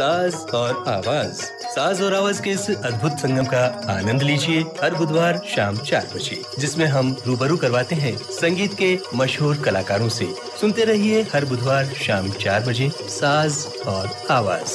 साज और आवाज़। साज और आवाज़ के इस अद्भुत संगम का आनंद लीजिए हर बुधवार शाम चार बजे, जिसमें हम रूबरू करवाते हैं संगीत के मशहूर कलाकारों से। सुनते रहिए हर बुधवार शाम चार बजे, साज और आवाज़।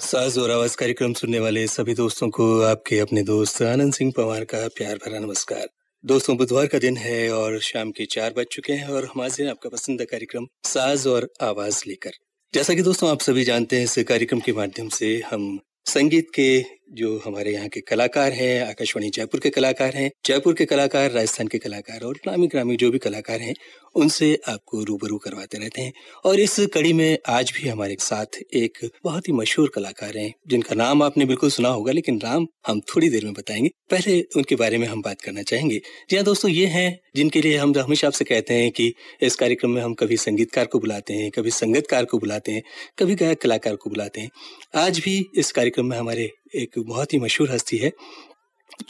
साज और आवाज़ कार्यक्रम सुनने वाले सभी दोस्तों को आपके अपने दोस्त आनंद सिंह पवार का प्यार भरा नमस्कार। दोस्तों, बुधवार का दिन है और शाम के चार बज चुके हैं और हमारे आपका पसंदीदा कार्यक्रम साज और आवाज़ लेकर। जैसा कि दोस्तों आप सभी जानते हैं, इस कार्यक्रम के माध्यम से हम संगीत के जो हमारे यहाँ के कलाकार हैं, आकाशवाणी जयपुर के कलाकार हैं, जयपुर के कलाकार, राजस्थान के कलाकार और ग्रामीण ग्रामीण जो भी कलाकार हैं, उनसे आपको रूबरू करवाते रहते हैं। और इस कड़ी में आज भी हमारे साथ एक बहुत ही मशहूर कलाकार हैं, जिनका नाम आपने बिल्कुल सुना होगा, लेकिन नाम हम थोड़ी देर में बताएँगे। पहले उनके बारे में हम बात करना चाहेंगे। जी हाँ दोस्तों, ये हैं जिनके लिए हम हमेशा आपसे कहते हैं कि इस कार्यक्रम में हम कभी संगीतकार को बुलाते हैं, कभी संगीतकार को बुलाते हैं, कभी गायक कलाकार को बुलाते हैं। आज भी इस कार्यक्रम में हमारे एक बहुत ही मशहूर हस्ती है,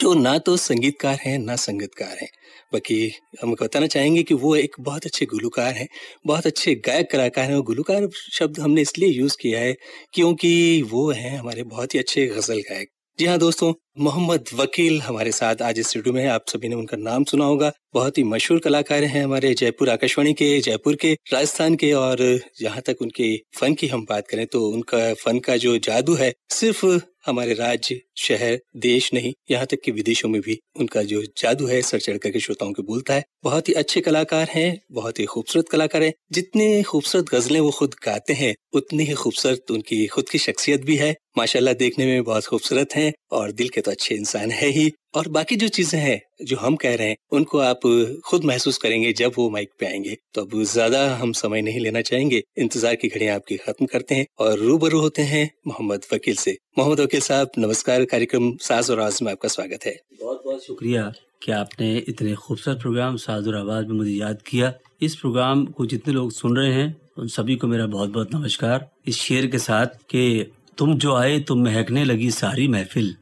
जो ना तो संगीतकार हैं, ना संगीतकार हैं। बाकी हम बताना चाहेंगे कि वो एक बहुत अच्छे गुलकार हैं, बहुत अच्छे गायक कलाकार हैं। और गुलकार शब्द हमने इसलिए यूज़ किया है क्योंकि वो हैं हमारे बहुत ही अच्छे गज़ल गायक। जी हाँ दोस्तों, मोहम्मद वकील हमारे साथ आज इस स्टूडियो में आप सभी ने उनका नाम सुना होगा। बहुत ही मशहूर कलाकार हैं हमारे जयपुर आकाशवाणी के, जयपुर के, राजस्थान के और जहाँ तक उनके फन की हम बात करें तो उनका फन का जो जादू है, सिर्फ़ हमारे राज्य शहर, देश नहीं, यहाँ तक कि विदेशों में भी उनका जो जादू है, सर चढ़ करके श्रोताओं को बोलता है। बहुत ही अच्छे कलाकार हैं, बहुत ही खूबसूरत कलाकार हैं। जितने खूबसूरत गजलें वो खुद गाते हैं, उतनी ही खूबसूरत उनकी खुद की शख्सियत भी है। माशाल्लाह देखने में बहुत खूबसूरत हैं और दिल के तो अच्छे इंसान है ही। और बाकी जो चीज़ें हैं, जो हम कह रहे हैं, उनको आप खुद महसूस करेंगे जब वो माइक पे आएँगे। तो अब ज़्यादा हम समय नहीं लेना चाहेंगे। इंतज़ार की घड़ियाँ आपकी खत्म करते हैं और रूबरू होते हैं मोहम्मद वकील से। मोहम्मद वकील साहब, नमस्कार कार्यक्रम साज और आवाज़ में आपका स्वागत है। बहुत बहुत शुक्रिया कि आपने इतने खूबसूरत प्रोग्राम साज और आवाज़ में मुझे याद किया। इस प्रोग्राम को जितने लोग सुन रहे हैं, उन सभी को मेरा बहुत बहुत नमस्कार। इस शेर के साथ कि तुम जो आए, तुम महकने लगी सारी महफिल।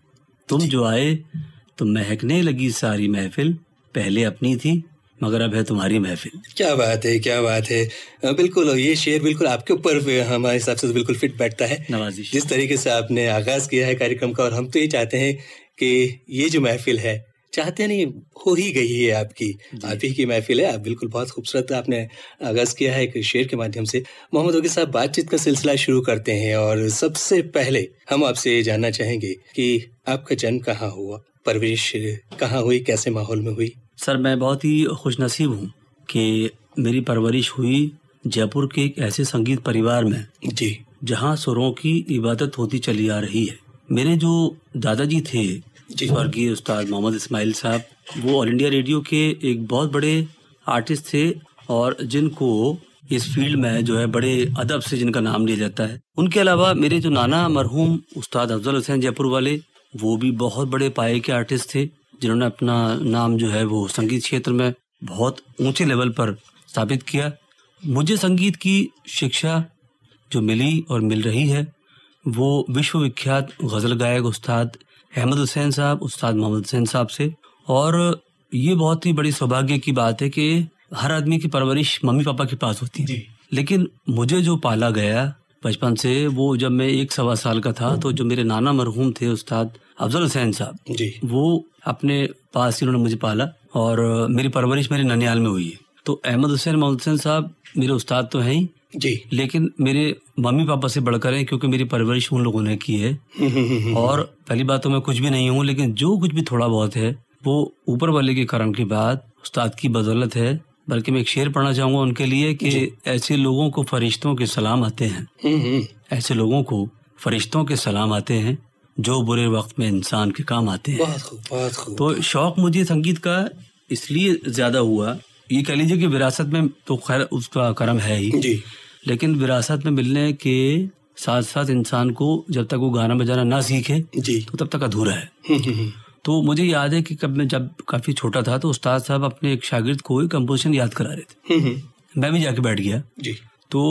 तुम जो आए तो महकने लगी सारी महफिल। पहले अपनी थी मगर अब है तुम्हारी महफिल। क्या बात है क्या बात है। बिल्कुल ये शेर बिल्कुल आपके ऊपर हमारे हिसाब से बिल्कुल फिट बैठता है। नवाजी जिस तरीके से आपने आगाज़ किया है कार्यक्रम का और हम तो ये चाहते हैं कि ये जो महफिल है चाहते नहीं हो ही गई है आपकी। आप ही की महफिल है आप बिल्कुल बहुत खूबसूरत आपने आगाज़ किया है एक शेर के माध्यम से। मोहम्मद वकी साहब बातचीत का सिलसिला शुरू करते हैं और सबसे पहले हम आपसे ये जानना चाहेंगे कि आपका जन्म कहाँ हुआ परवरिश कहाँ हुई कैसे माहौल में हुई? सर मैं बहुत ही खुशनसीब हूँ कि मेरी परवरिश हुई जयपुर के एक ऐसे संगीत परिवार में जी। जहाँ सुरों की इबादत होती चली आ रही है। मेरे जो दादाजी थे स्वर्गीय उस्ताद मोहम्मद इस्माइल साहब वो ऑल इंडिया रेडियो के एक बहुत बड़े आर्टिस्ट थे और जिनको इस फ़ील्ड में जो है बड़े अदब से जिनका नाम लिया जाता है। उनके अलावा मेरे जो नाना मरहूम उस्ताद अफजल हुसैन जयपुर वाले वो भी बहुत बड़े पाए के आर्टिस्ट थे। जिन्होंने अपना नाम जो है वो संगीत क्षेत्र में बहुत ऊँचे लेवल पर स्थापित किया। मुझे संगीत की शिक्षा जो मिली और मिल रही है वो विश्वविख्यात गज़ल गायक उस्ताद अहमद हुसैन साहब उस्ताद मोहम्मद हुसैन साहब से। और ये बहुत ही बड़ी सौभाग्य की बात है कि हर आदमी की परवरिश मम्मी पापा के पास होती है। लेकिन मुझे जो पाला गया बचपन से वो जब मैं एक सवा साल का था तो जो मेरे नाना मरहूम थे उस्ताद अफजल हुसैन साहब जी। वो अपने पास ही उन्होंने मुझे पाला और मेरी परवरिश मेरे ननियाल में हुई है। तो अहमद हुसैन मोहम्मद हुसैन साहब मेरे उस्ताद तो हैं ही। जी। लेकिन मेरे मम्मी पापा से बढ़कर हैं क्योंकि मेरी परवरिश उन लोगों ने की है। और पहली बात तो मैं कुछ भी नहीं हूँ लेकिन जो कुछ भी थोड़ा बहुत है वो ऊपर वाले के कर्म के बाद उस्ताद की बदौलत है। बल्कि मैं एक शेर पढ़ना चाहूँगा उनके लिए कि ऐसे लोगों को फरिश्तों के सलाम आते हैं। हम्म, हम्म। ऐसे लोगों को फरिश्तों के सलाम आते हैं जो बुरे वक्त में इंसान के काम आते हैं। बहुत खूब बहुत खूब। तो शौक मुझे संगीत का इसलिए ज़्यादा हुआ ये कह लीजिए कि विरासत में तो खैर उसका कर्म है ही। जी। लेकिन विरासत में मिलने के साथ साथ इंसान को जब तक वो गाना बजाना ना सीखे जी। तो तब तक अधूरा है। हम्म, हम्म, हम्म। तो मुझे याद है कि कब मैं जब काफ़ी छोटा था तो उस्ताद साहब अपने एक शागिर्द को ही कंपोजिशन याद करा रहे थे। मैं भी जाके बैठ गया। जी। तो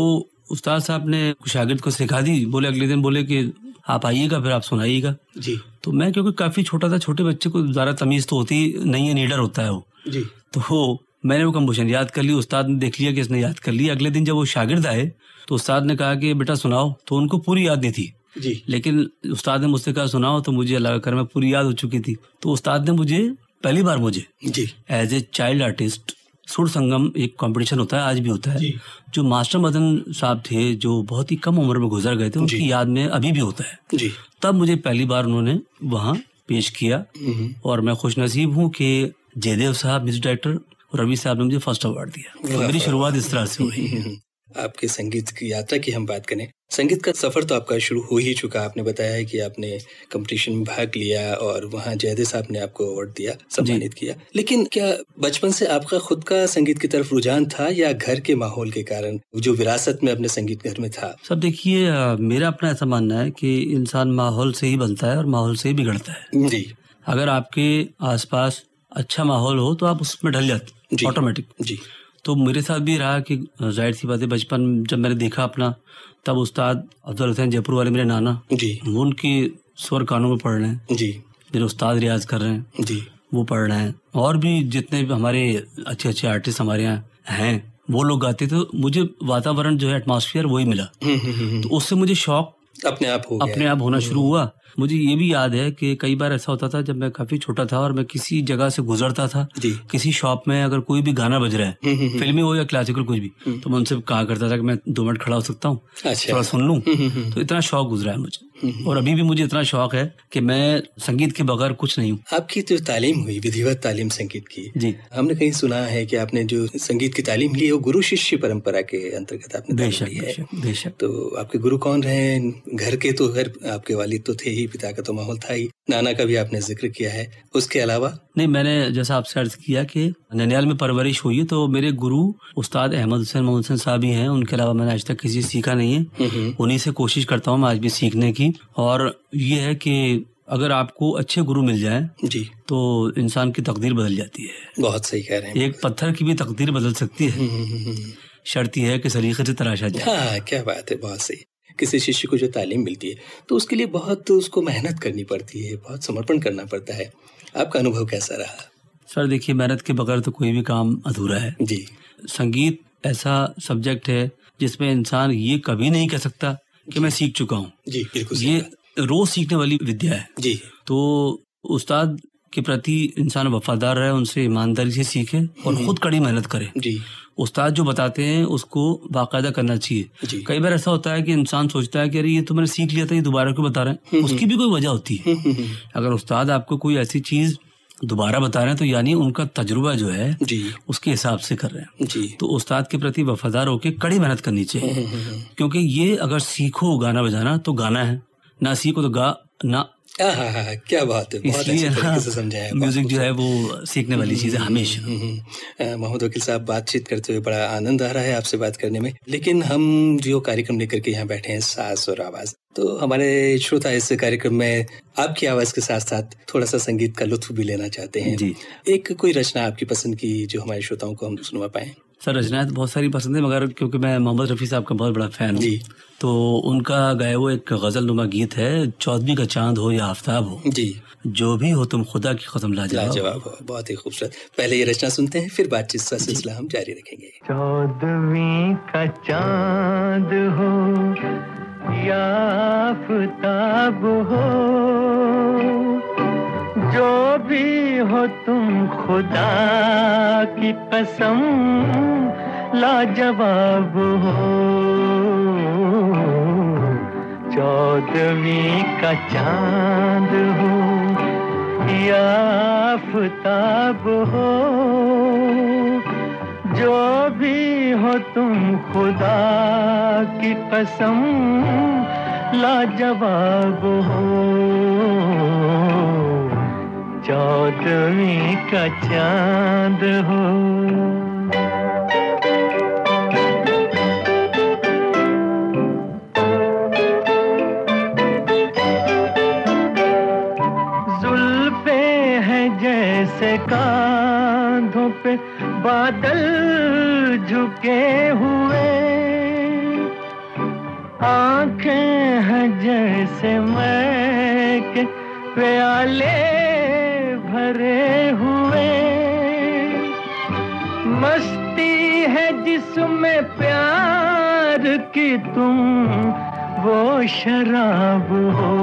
उस्ताद साहब ने शागिर्द को सिखा दी बोले अगले दिन बोले कि आप आइएगा फिर आप सुनाइएगा। जी। तो मैं क्योंकि काफ़ी छोटा था छोटे बच्चे को ज़्यादा तमीज तो होती नहीं है नीडर होता है वो। जी। तो मैंने वो कंपोजिशन याद कर ली उस्ताद ने देख लिया कि इसने याद कर लिया अगले दिन जब वो शागिर्द आए तो उस्ताद ने कहा कि बेटा सुनाओ। तो उनको पूरी याद नहीं थी। जी। लेकिन उस्ताद ने मुझसे कहा सुनाओ तो मुझे लगा कर मैं पूरी याद हो चुकी थी। तो उस्ताद ने मुझे पहली बार मुझे जी। As a child artist Sur Sangam एक कंपटीशन होता है आज भी होता है। जी। मास्टर मदन साहब थे जो बहुत ही कम उम्र में गुजर गए थे उनकी याद में अभी भी होता है। जी। तब मुझे पहली बार उन्होंने वहाँ पेश किया। हम्म, और मैं खुश नसीब हूँ कि जयदेव साहब म्यूज़िक डायरेक्टर और रवि साहब ने मुझे फ़र्स्ट अवार्ड दिया। तो मेरी शुरुआत इस तरह से हुई। है हम्म। आपके संगीत की यात्रा की हम बात करें। संगीत का सफ़र तो आपका शुरू हो ही चुका। आपने बताया है कि आपने कंपटीशन में भाग लिया और वहाँ जयदेव साहब ने आपको अवार्ड दिया सम्मानित किया। लेकिन क्या बचपन से आपका खुद का संगीत की तरफ़ रुझान था या घर के माहौल के कारण जो विरासत में अपने संगीत घर में था? सब देखिए मेरा अपना ऐसा मानना है कि इंसान माहौल से ही बनता है और माहौल से ही बिगड़ता है। जी। अगर आपके आसपास अच्छा माहौल हो तो आप उसमें ढल। जाते ऑटोमेटिक जी। तो मेरे साथ भी रहा कि ज़ाहिर सी बात है बचपन जब मैंने देखा अपना तब उस्ताद अब्दुल हुसैन जयपुर वाले मेरे नाना जी। वो उनकी स्वर कानों में पढ़ रहे हैं। जी। मेरे उस्ताद रियाज कर रहे हैं। जी। वो पढ़ रहे हैं। और भी जितने भी हमारे अच्छे अच्छे आर्टिस्ट हमारे यहाँ हैं वो लोग गाते थे मुझे वातावरण जो है एटमोसफियर वही मिला। हम्म, हम्म, हम्म, तो उससे मुझे शौक अपने आप हो अपने आप होना शुरू हुआ। मुझे ये भी याद है कि कई बार ऐसा होता था जब मैं काफ़ी छोटा था और मैं किसी जगह से गुजरता था किसी शॉप में अगर कोई भी गाना बज रहा है हम्म, हम्म, फिल्मी हो या क्लासिकल कुछ भी तो मैं उनसे कहा करता था कि मैं दो मिनट खड़ा हो सकता हूँ अच्छा। थोड़ा सुन लूँ। हम्म, हम्म, तो इतना शौक गुजरा है मुझे। और अभी भी मुझे इतना शौक है कि मैं संगीत के बगैर कुछ नहीं हूँ। आपकी जो तालीम हुई विधिवत तालीम संगीत की। जी। हमने कहीं सुना है कि आपने जो संगीत की तालीम ली है वो गुरु शिष्य परंपरा के अंतर्गत आपने बेशक ली है। बेशक बेशक। तो आपके गुरु कौन रहे घर के तो घर आपके वालिद तो थे ही पिता का तो माहौल था ही। नाना का भी आपने ज़िक्र किया है। उसके अलावा? नहीं मैंने जैसा आपसे अर्ज़ किया कि ननियाल में परवरिश हुई तो मेरे गुरु उस्ताद अहमद हुसैन मोहम्मद हुसैन साहब ही हैं। उनके अलावा मैंने आज तक किसी सीखा नहीं है। हम्म, हम्म, उन्हीं से कोशिश करता हूँ मैं आज भी सीखने की। और ये है कि अगर आपको अच्छे गुरु मिल जाए जी। तो इंसान की तकदीर बदल जाती है। बहुत सही कह रहे हैं। एक पत्थर की भी तकदीर बदल सकती है। हम्म, शर्त यह है कि सलीके से तराशा जाए। हाँ क्या बात है बहुत सही। किसी शिष्य को जो तालीम मिलती है तो उसके लिए बहुत उसको मेहनत करनी पड़ती है बहुत समर्पण करना पड़ता है। आपका अनुभव कैसा रहा? सर देखिए मेहनत के बगैर तो कोई भी काम अधूरा है। जी। संगीत ऐसा सब्जेक्ट है जिसमें इंसान ये कभी नहीं कह सकता कि मैं सीख चुका हूँ। जी बिल्कुल ये रोज सीखने वाली विद्या है। जी। तो उस्ताद के प्रति इंसान वफादार रहे उनसे ईमानदारी से सीखे और खुद कड़ी मेहनत करे। जी। उस्ताद जो बताते हैं उसको बाकायदा करना चाहिए। कई बार ऐसा होता है कि इंसान सोचता है कि अरे ये तो मैंने सीख लिया था ये दोबारा क्यों बता रहे हैं? उसकी भी कोई वजह होती है। हम्म, हम्म, अगर उस्ताद आपको कोई ऐसी चीज़ दोबारा बता रहे हैं तो यानी उनका तजुर्बा जो है जी। उसके हिसाब से कर रहे हैं। जी। तो उस्ताद के प्रति वफादार होकर कड़ी मेहनत करनी चाहिए। क्योंकि ये अगर सीखो गाना बजाना तो गाना है। ना सीखो तो गा ना आहा, क्या बात है बहुत अच्छी इसलिए तरीके से समझाया म्यूज़िक जो है वो सीखने वाली चीज़ है हमेशा हम्म, हम्म। अ, मोहम्मद वकील साहब बातचीत करते हुए बड़ा आनंद आ रहा है आपसे बात करने में लेकिन हम जो कार्यक्रम लेकर के यहाँ बैठे हैं सास और आवाज़ तो हमारे श्रोता इस कार्यक्रम में आपकी आवाज़ के साथ साथ थोड़ा सा संगीत का लुत्फ भी लेना चाहते हैं जी। एक कोई रचना आपकी पसंद की जो हमारे श्रोताओं को हम सुनवा पाए सर रचनाएँ तो बहुत सारी पसंद है मगर क्योंकि मैं मोहम्मद रफ़ी साहब का बहुत बड़ा फ़ैन हूँ तो उनका गाया हुआ एक गज़ल नुमा गीत है चौदवी का चाँद हो या आफ्ताब हो। जी। जो भी हो तुम खुदा की कसम लाजवाब। लाजवाब हो बहुत ही खूबसूरत। पहले ये रचना सुनते हैं फिर बातचीत का सिलसिला हम जारी रखेंगे। चौदवी का चाँद हो या आफताब हो जो भी हो तुम खुदा की कसम, लाजवाब हो। चौदवी का चाँद हो, या हो। जो भी हो तुम खुदा की कसम, लाजवाब हो। चौदवी का चाँद हो। जुल्फे हैं जैसे कांधों पे बादल झुके हुए। आँखें हैं जैसे मैं के प्याले। भरे हुए। मस्ती है जिसमें प्यार की तुम वो शराब हो।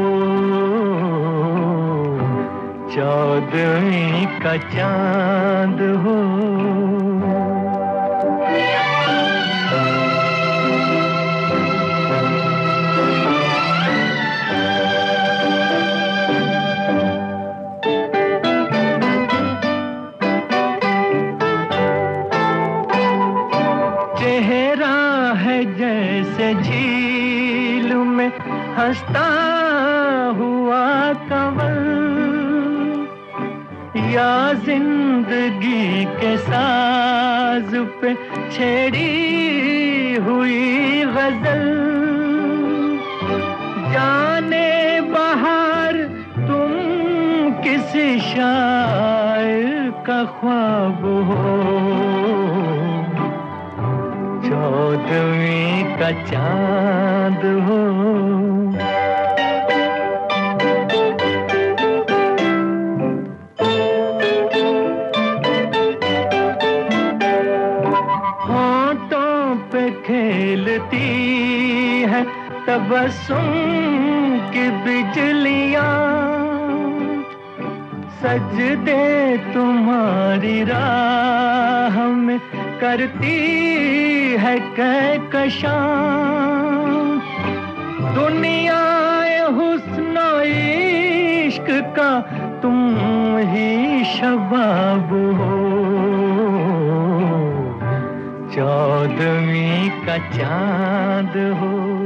चौदवी का चाँद हो। या ज़िंदगी के साज पे छेड़ी हुई गज़ल। जाने बाहर तुम किसी शायर का ख्वाब हो। चौदवी का चाँद हो। तबसुम की बिजलियाँ सज दे तुम्हारी राह में करती है कशा दुनिया हुस्न इश्क का तुम ही शबाब हो। चौदवी का चाँद हो।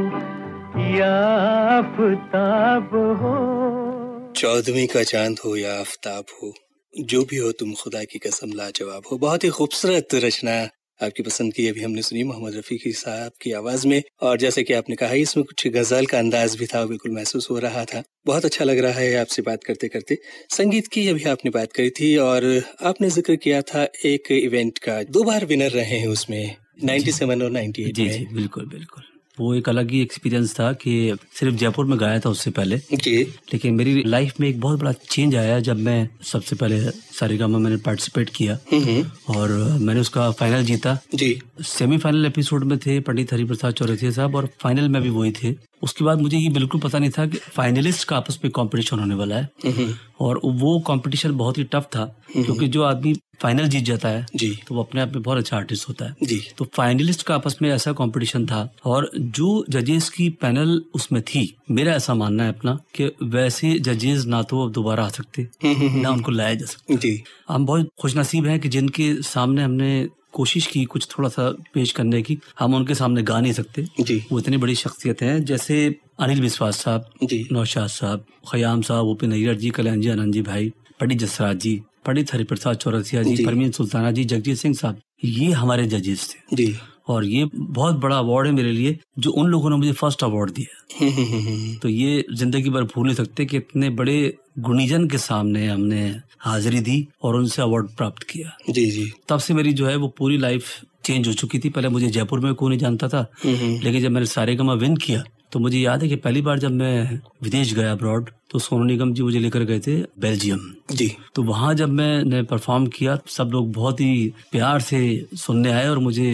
आफताब हो। चौदवी का चाँद हो या आफ्ताब हो जो भी हो तुम खुदा की कसम लाजवाब हो। बहुत ही खूबसूरत रचना आपकी पसंद की अभी हमने सुनी मोहम्मद रफी की साहब की आवाज़ में। और जैसे कि आपने कहा इसमें कुछ गज़ल का अंदाज भी था बिल्कुल महसूस हो रहा था। बहुत अच्छा लग रहा है आपसे बात करते करते संगीत की अभी आपने बात करी थी और आपने ज़िक्र किया था एक इवेंट का। दो बार विनर रहे हैं उसमें 97 और 98 जी जी बिल्कुल बिल्कुल। वो एक अलग ही एक्सपीरियंस था कि सिर्फ़ जयपुर में गाया था उससे पहले। जी। लेकिन मेरी लाइफ में एक बहुत बड़ा चेंज आया जब मैं सबसे पहले सारे में मैंने पार्टिसिपेट किया। हम्म, हम्म। और मैंने उसका फाइनल जीता। जी। सेमीफाइनल एपिसोड में थे पंडित हरिप्रसाद चौरसिया साहब और फाइनल में भी वही थे। उसके बाद मुझे ये बिल्कुल पता नहीं था कि फाइनलिस्ट का आपस में कंपटीशन होने वाला है। हम्म, और वो कंपटीशन बहुत ही टफ था क्योंकि जो आदमी फाइनल जीत जाता है जी। तो वो अपने आप में बहुत अच्छा आर्टिस्ट होता है। जी। तो फाइनलिस्ट का आपस में ऐसा कंपटीशन था और जो जजेस की पैनल उसमें थी मेरा ऐसा मानना है अपना कि वैसे जजेस ना तो अब दोबारा आ सकते ना उनको लाया जा सकता। जी। हम बहुत खुशनसीब हैं कि जिनके सामने हमने कोशिश की कुछ थोड़ा सा पेश करने की। हम उनके सामने गा नहीं सकते। जी। वो इतनी बड़ी शख्सियत हैं जैसे अनिल विश्वास साहब जी। नौशाद साहब खयाम साहब ओपी नैयर जी कल्याण जी आनंद जी भाई पंडित जसराज जी पंडित हरिप्रसाद चौरसिया जी, जी। परमीन सुल्ताना जी जगजीत सिंह साहब ये हमारे जजेस थे। जी। और ये बहुत बड़ा अवार्ड है मेरे लिए जो उन लोगों ने मुझे फ़र्स्ट अवार्ड दिया। हम्म, हम्म, हम्म, तो ये ज़िंदगी भर भूल नहीं सकते कि इतने बड़े गुणीजन के सामने हमने हाजिरी दी और उनसे अवार्ड प्राप्त किया। जी जी। तब से मेरी जो है वो पूरी लाइफ चेंज हो चुकी थी। पहले मुझे जयपुर में कोई नहीं जानता था लेकिन जब मैंने सारे गमा विन किया तो मुझे याद है कि पहली बार जब मैं विदेश गया अब्रॉड तो सोनू निगम जी मुझे लेकर गए थे बेल्जियम जी। तो वहाँ जब मैंने परफॉर्म किया सब लोग बहुत ही प्यार से सुनने आए और मुझे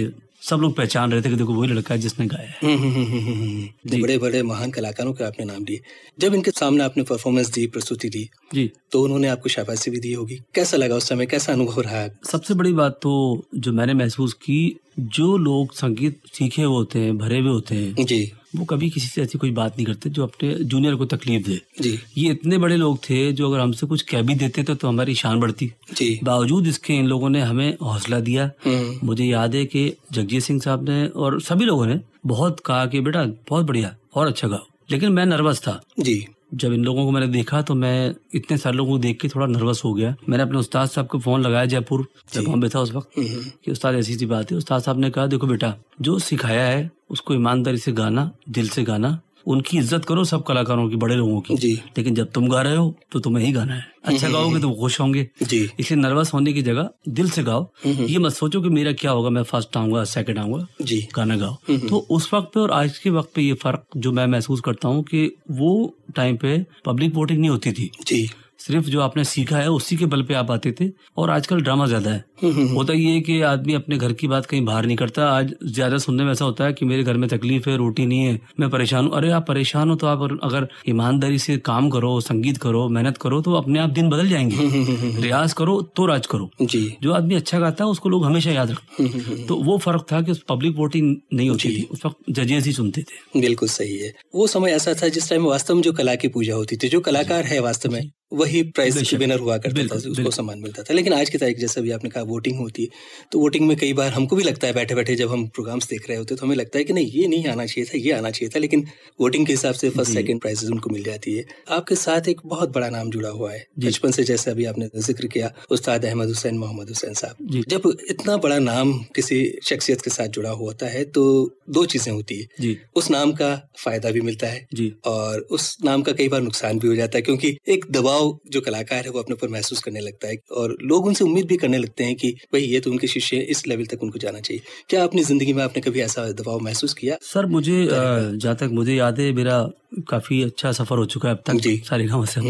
सब लोग पहचान रहे थे कि देखो वही लड़का है जिसने गाया है। हम्म, हम्म, हम्म। बड़े बड़े महान कलाकारों के आपने नाम लिए जब इनके सामने आपने परफॉर्मेंस दी प्रस्तुति दी जी। तो उन्होंने आपको शाबाशी भी दी होगी। कैसा लगा उस समय? कैसा अनुभव रहा? सबसे बड़ी बात तो जो मैंने महसूस की जो लोग संगीत सीखे हुए होते हैं भरे हुए होते हैं जी। वो कभी किसी से ऐसी कोई बात नहीं करते जो अपने जूनियर को तकलीफ़ दे। जी। ये इतने बड़े लोग थे जो अगर हमसे कुछ कह भी देते तो, तो हमारी शान बढ़ती। जी। बावजूद इसके इन लोगों ने हमें हौसला दिया। हम्म, मुझे याद है कि जगजीत सिंह साहब ने और सभी लोगों ने बहुत कहा कि बेटा बहुत बढ़िया और अच्छा गाओ। लेकिन मैं नर्वस था। जी। जब इन लोगों को मैंने देखा तो मैं इतने सारे लोगों को देख के थोड़ा नर्वस हो गया। मैंने अपने उस्ताद साहब को फ़ोन लगाया जयपुर जब बॉम्बे था उस वक्त हम्म, कि उस्ताद ऐसी सी बात है। उस्ताद साहब ने कहा देखो बेटा जो सिखाया है उसको ईमानदारी से गाना दिल से गाना उनकी इज़्ज़त करो सब कलाकारों की बड़े लोगों की। जी। लेकिन जब तुम गा रहे हो तो तुम्हें ही गाना है। अच्छा गाओगे तो वो खुश होंगे। जी। इसलिए नर्वस होने की जगह दिल से गाओ। ये मत सोचो कि मेरा क्या होगा मैं फ़र्स्ट आऊँगा सेकंड आऊँगा। जी। गाना गाओ। तो उस वक्त पे और आज के वक्त पे ये फ़र्क जो मैं महसूस करता हूँ कि वो टाइम पे पब्लिक वोटिंग नहीं होती थी। जी। सिर्फ़ जो आपने सीखा है उसी के बल पे आप आते थे और आजकल ड्रामा ज़्यादा है। होता ये है कि आदमी अपने घर की बात कहीं बाहर नहीं करता। आज ज़्यादा सुनने में ऐसा होता है कि मेरे घर में तकलीफ़ है रोटी नहीं है मैं परेशान हूँ। अरे आप परेशान हो तो आप अगर ईमानदारी से काम करो संगीत करो मेहनत करो तो अपने आप दिन बदल जाएँगे। रियाज करो तो राज करो। जी। जो आदमी अच्छा गाता है उसको लोग हमेशा याद रखते तो वो फ़र्क था कि पब्लिक वोटिंग नहीं होती थी। उस वक्त जजेस ही सुनते थे। बिल्कुल सही है। वो समय ऐसा था जिस टाइम वास्तव में जो कला की पूजा होती थी जो कलाकार है वास्तव में वही प्राइज बेशक। विनर हुआ करता था उसको। सम्मान मिलता था। लेकिन आज की तारीख जैसा भी आपने कहा वोटिंग होती है तो वोटिंग में कई बार हमको भी लगता है बैठे बैठे जब हम प्रोग्राम्स देख रहे होते तो हमें लगता है कि नहीं ये नहीं आना चाहिए था ये आना चाहिए था लेकिन वोटिंग के हिसाब से फ़र्स्ट। सेकंड प्राइजेस उनको मिल जाती है। आपके साथ एक बहुत बड़ा नाम जुड़ा हुआ है। बचपन से जैसे अभी आपने ज़िक्र किया उस्ताद अहमद हुसैन मोहम्मद हुसैन साहब। जब इतना बड़ा नाम किसी शख्सियत के साथ जुड़ा होता है तो दो चीज़ें होती है। उस नाम का फ़ायदा भी मिलता है और उस नाम का कई बार नुकसान भी हो जाता है क्योंकि एक दबाव जो कलाकार है वो अपने ऊपर महसूस करने लगता है और लोग उनसे उम्मीद भी करने लगते हैं कि भाई ये तो उनके शिष्य हैं, इस लेवल तक उनको जाना चाहिए। क्या अपनी ज़िंदगी में आपने कभी ऐसा दबाव महसूस किया? सर मुझे जहाँ तक मुझे याद है मेरा काफ़ी अच्छा सफ़र हो चुका है अब तक जी। सारे गाँव से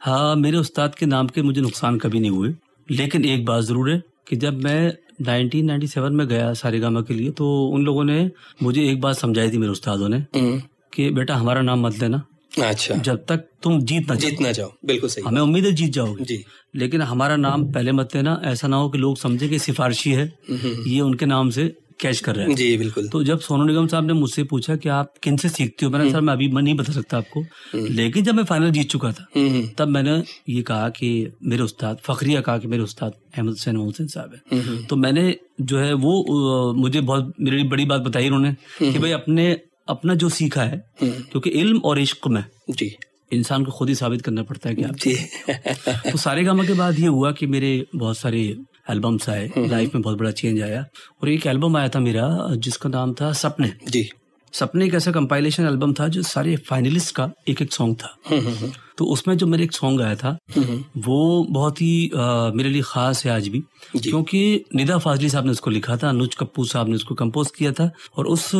हाँ मेरे उस्ताद के नाम के मुझे नुकसान कभी नहीं हुए लेकिन एक बात ज़रूर है कि जब मैं 1997 में गया सारेगामा के लिए तो उन लोगों ने मुझे एक बात समझाई थी मेरे उस्तादों ने हम्म, कि बेटा हमारा नाम मत लेना। अच्छा। जब तक तुम जीत ना जाओ। जीतना जाओ। बिल्कुल सही। हमें उम्मीद है जीत जाओगे। जी। लेकिन हमारा नाम पहले मत लेना। ऐसा ना हो कि लोग समझे कि सिफारशी है। ये उनके नाम से कैच कर रहे हैं। जी बिल्कुल। तो जब सोनू निगम साहब ने मुझसे पूछा कि आप किन से सीखते हो मैंने सर मैं अभी मैं नहीं बता सकता आपको। लेकिन जब मैं फाइनल जीत चुका था हम्म, हम्म, तब मैंने ये कहा कि मेरे उस्ताद फखरिया कहा कि मेरे उस्ताद अहमद हुसैन मोहसिन साहब है। हम्म, तो मैंने जो है वो मुझे बहुत मेरी बड़ी बात बताई उन्होंने कि भाई अपने अपना जो सीखा है हम्म, क्योंकि इल्म और इश्क में जी। इंसान को खुद ही साबित करना पड़ता है कि आप जी। तो सारे गामा के बाद ये हुआ कि मेरे बहुत सारे एल्बम्स आए लाइफ में बहुत बड़ा चेंज आया। और एक एल्बम आया था मेरा जिसका नाम था सपने। जी। सपने एक ऐसा कंपाइलेशन एल्बम था जो सारे फाइनलिस्ट का एक एक सॉन्ग था। हम्म, हम्म, हम्म, तो उसमें जो मेरे एक सॉन्ग आया था हम्म, वो बहुत ही अ, मेरे लिए खास है आज भी। क्योंकि निदा फाजली साहब ने उसको लिखा था अनुज कप्पू साहब ने उसको कंपोज किया था और उस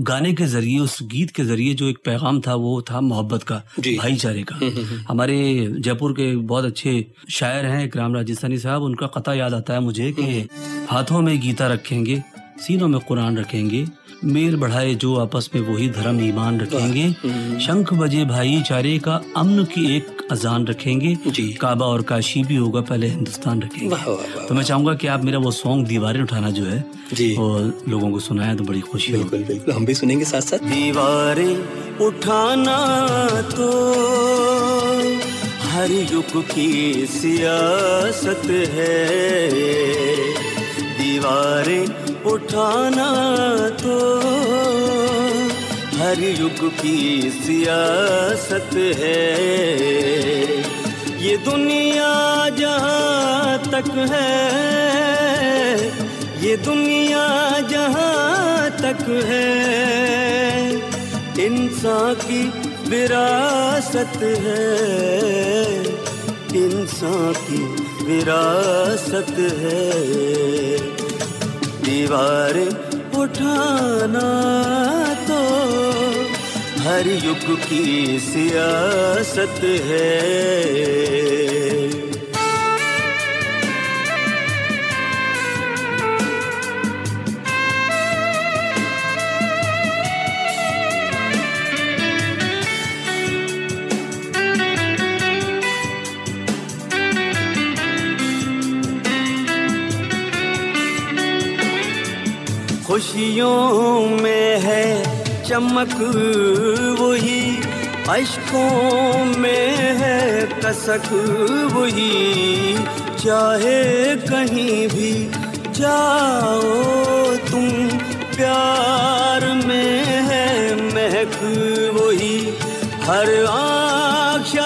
गाने के ज़रिए उस गीत के ज़रिए जो एक पैगाम था वो था मोहब्बत का भाईचारे का। हम्म, हम्म, हमारे जयपुर के बहुत अच्छे शायर हैं इकराम राजस्थानी साहब उनका कथा याद आता है मुझे कि हाथों में गीता रखेंगे सीनों में कुरान रखेंगे मेल बढ़ाए जो आपस में वही धर्म ईमान रखेंगे। शंख बजे भाईचारे का अमन की एक अजान रखेंगे। काबा और काशी भी होगा पहले हिंदुस्तान रखेंगे। वाह वाह वाह तो मैं चाहूँगा कि आप मेरा वो सॉन्ग दीवारें उठाना जो है और लोगों को सुनाया तो बड़ी खुशी बिल्कुल बिल्कुल। हम भी सुनेंगे साथ साथ। दीवारें उठाना तो हर युग की सियासत है। दीवारें उठाना तो हर युग की सियासत है। ये दुनिया जहाँ तक है, ये दुनिया जहाँ तक है। इंसान की विरासत है इंसान की विरासत है। दीवारें उठाना तो हर युग की सियासत है। खुशियों में है चमक वही, अशकों में है कसक वही। चाहे कहीं भी जाओ तुम, प्यार में है महक वही। हर आँख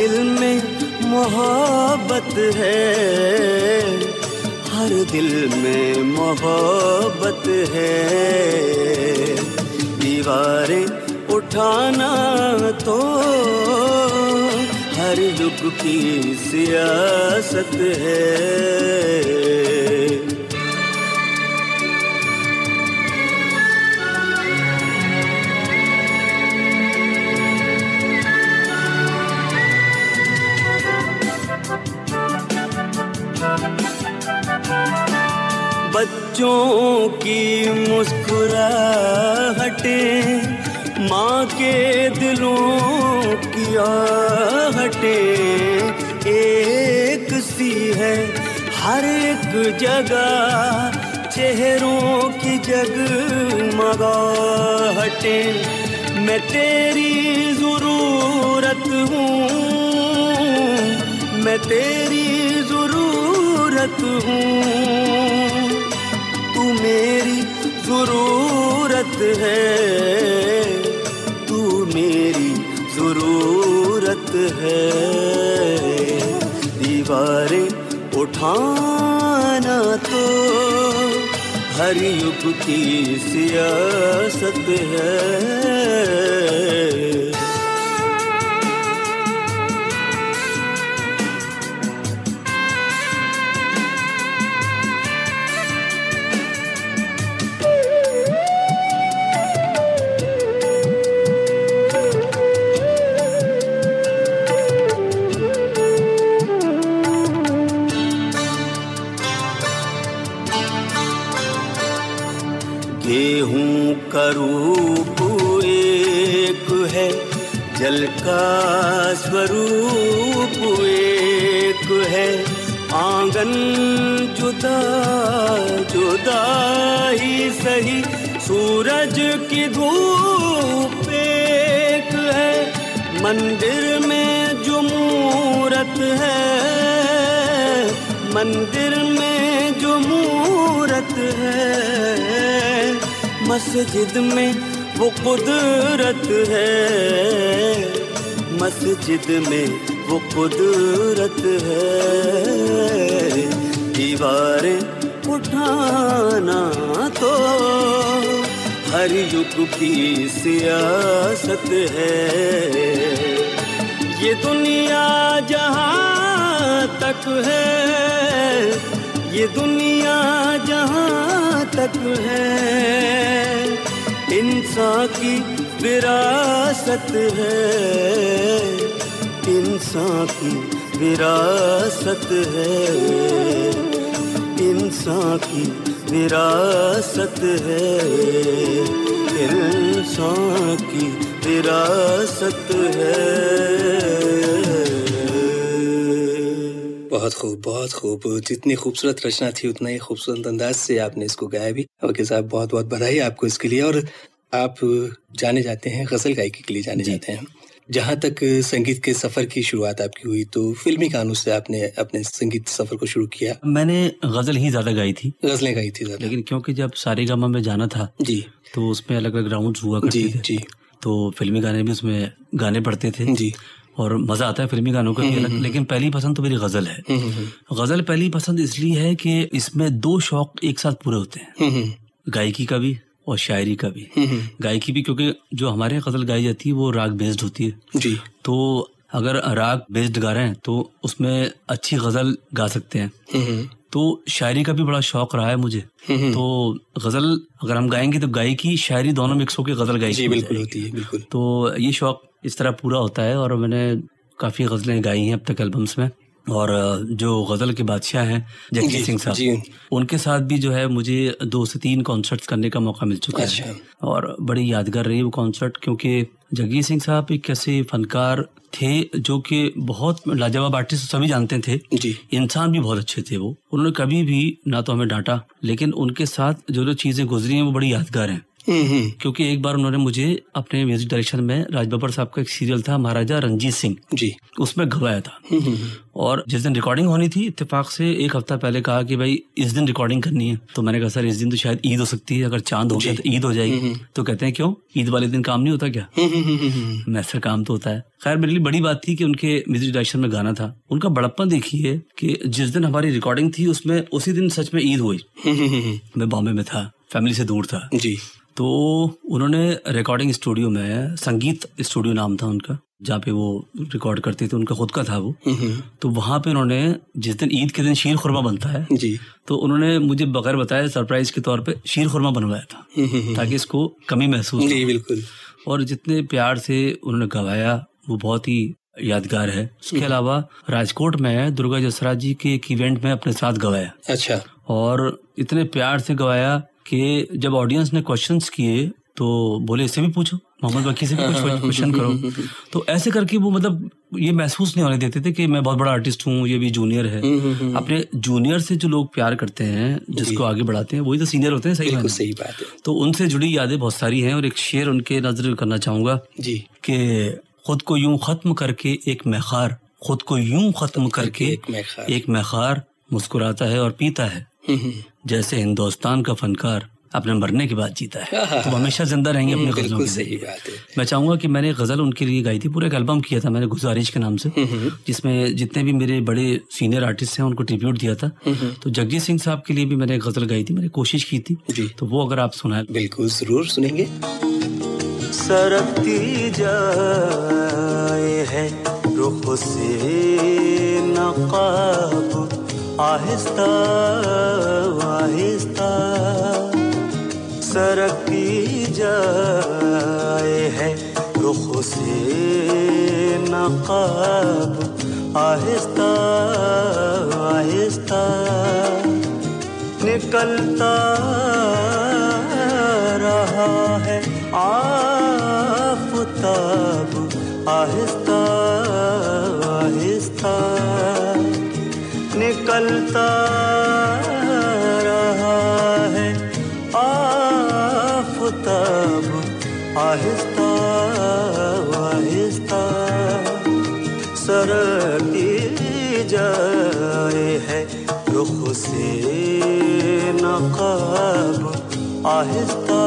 दिल में मोहब्बत है। हर दिल में मोहब्बत है। दीवारें उठाना तो हर युग की सियासत है। बच्चों की मुस्कुराहटे माँ के दिलों की आहटे। एक सी है हर एक जगह, चेहरों की जगमगाहटे मैं तेरी ज़रूरत हूँ, मैं तेरी ज़रूरत हूँ। मेरी ज़रूरत है। तू मेरी ज़रूरत है। दीवारें उठाना तो हर युग की सियासत है। मस्जिद में वो कुदरत है। मस्जिद में वो कुदरत है। दीवारें उठाना तो हर युग की सियासत है। ये दुनिया जहाँ तक है ये दुनिया जहाँ तक है इंसान की विरासत है इंसान की विरासत है इंसान की विरासत है इंसान की विरासत है। बहुत खूब बहुत खूब। जितनी खूबसूरत रचना थी उतना ही खूबसूरत अंदाज से आपने इसको गाया भी। ओके साहब बहुत बहुत बधाई आपको इसके लिए और आप जाने जाते हैं गज़ल गायकी के लिए जाने जाते हैं। जहाँ तक संगीत के सफ़र की शुरुआत आपकी हुई तो फिल्मी गानों से आपने अपने संगीत सफ़र को शुरू किया। मैंने गज़ल ही ज़्यादा गाई थी। गजलें गाई थी ज़्यादा। लेकिन क्योंकि जब सारे गामा में जाना था जी। तो उसमें अलग अलग राउंड हुआ करते जी थे। जी। तो फिल्मी गाने भी उसमें गाने पड़ते थे। जी। और मज़ा आता है फिल्मी गानों का भी अलग। लेकिन पहली पसंद तो मेरी गज़ल है। हम्म, हम्म, गज़ल पहली पसंद इसलिए है कि इसमें दो शौक एक साथ पूरे होते हैं। हम्म, हम्म, गायकी का भी और शायरी का भी। हम्म, हम्म, गायकी भी क्योंकि जो हमारे यहाँ गज़ल गाई जाती है वो राग बेस्ड होती है। जी। तो अगर राग बेस्ड गा रहे हैं तो उसमें अच्छी गज़ल गा सकते हैं। हम्म, हम्म, तो शायरी का भी बड़ा शौक रहा है मुझे। हम्म, तो गज़ल अगर हम गाएँगे तो गायकी शायरी दोनों मिक्स होकर गज़ल गायकी बिल्कुल होती है बिल्कुल। तो ये शौक इस तरह पूरा होता है और मैंने काफ़ी गजलें गाई हैं अब तक एल्बम्स में। और जो गज़ल के बादशाह हैं जगजीत सिंह साहब। उनके साथ भी जो है मुझे दो से तीन कॉन्सर्ट्स करने का मौका मिल चुका अच्छा। है और बड़ी यादगार रही वो कॉन्सर्ट क्योंकि जगजीत सिंह साहब एक ऐसे फनकार थे जो कि बहुत लाजवाब आर्टिस्ट सभी जानते थे। इंसान भी बहुत अच्छे थे वो। उन्होंने कभी भी ना तो हमें डांटा लेकिन उनके साथ जो जो चीज़ें गुजरी हैं वो बड़ी यादगार हैं। क्योंकि एक बार उन्होंने मुझे अपने म्यूज़िक डायरेक्शन में राज बब्बर साहब का एक सीरियल था महाराजा रंजीत सिंह। जी। उसमें गवाया था। हम्म, हम्म, और जिस दिन रिकॉर्डिंग होनी थी इत्तेफाक से एक हफ़्ता पहले कहा कि भाई इस दिन रिकॉर्डिंग करनी है। तो मैंने कहा सर इस दिन तो शायद ईद हो सकती है। अगर चाँद हो गया तो ईद हो जाएगी। तो कहते हैं क्यों? ईद वाले दिन काम नहीं होता क्या? हम्म, हम्म, हम्म, हम्म, मैं सर काम तो होता है। खैर मेरे लिए बड़ी बात थी कि उनके म्यूज़िक डायरेक्शन में गाना था। उनका बड़प्पन देखिए कि जिस दिन हमारी रिकॉर्डिंग थी उसमें उसी दिन सच में ईद हुई। हम्म, हम्म, हम्म, मैं बॉम्बे में था फैमिली से दूर था। जी। तो उन्होंने रिकॉर्डिंग स्टूडियो में संगीत स्टूडियो नाम था उनका जहाँ पे वो रिकॉर्ड करते थे उनका खुद का था वो। हम्म, हम्म, तो वहाँ पे उन्होंने जिस दिन ईद के दिन शीर खुरमा बनता है जी। तो उन्होंने मुझे बगैर बताया सरप्राइज़ के तौर पे शीर खुरमा बनवाया था हम्म, ताकि इसको कमी महसूस जी बिल्कुल। और जितने प्यार से उन्होंने गवाया वो बहुत ही यादगार है। उसके अलावा राजकोट में दुर्गा जसराज जी के एक इवेंट में अपने साथ गवाया। अच्छा। और इतने प्यार से गवाया कि जब ऑडियंस ने क्वेश्चंस किए तो बोले इससे भी पूछो मोहम्मद वकी से भी कुछ क्वेश्चन करो। तो ऐसे करके वो मतलब ये महसूस नहीं होने देते थे कि मैं बहुत बड़ा आर्टिस्ट हूँ ये भी जूनियर है। अपने जूनियर से जो लोग प्यार करते हैं जिसको आगे बढ़ाते हैं वही तो सीनियर होते हैं सही बिल्कुल सही बात है। तो उनसे जुड़ी यादें बहुत सारी हैं और एक शेर उनके नज़र करना चाहूँगा जी। कि खुद को यूँ खत्म करके एक मैखार खुद को यूँ खत्म करके एक मैखार। मुस्कुराता है और पीता है। हम्म, हम्म, जैसे हिंदुस्तान का फनकार अपने मरने के बाद जीता है तो हमेशा ज़िंदा रहेंगे अपने बिल्कुल के सही बात है। मैं चाहूँगा कि मैंने गज़ल उनके लिए गाई थी पूरा एक एल्बम किया था मैंने गुजारिश के नाम से जिसमें जितने भी मेरे बड़े सीनियर आर्टिस्ट हैं उनको ट्रिब्यूट दिया था। तो जगजीत सिंह साहब के लिए भी मैंने एक गज़ल गाई थी मैंने कोशिश की थी। तो वो अगर आप सुना बिल्कुल ज़रूर सुनेंगे। सरकती जाए है रुख से नकाब आहिस्ता आहिस्ता सरकती जाए है, रुख से नकाब। आहिस्ता आहिस्ता, निकलता रहा है आफताब आहिस्ता निकलता रहा है। आफताब आहिस्ता आहिस्ता सरकी जाए है। रुख से नकाब आहिस्ता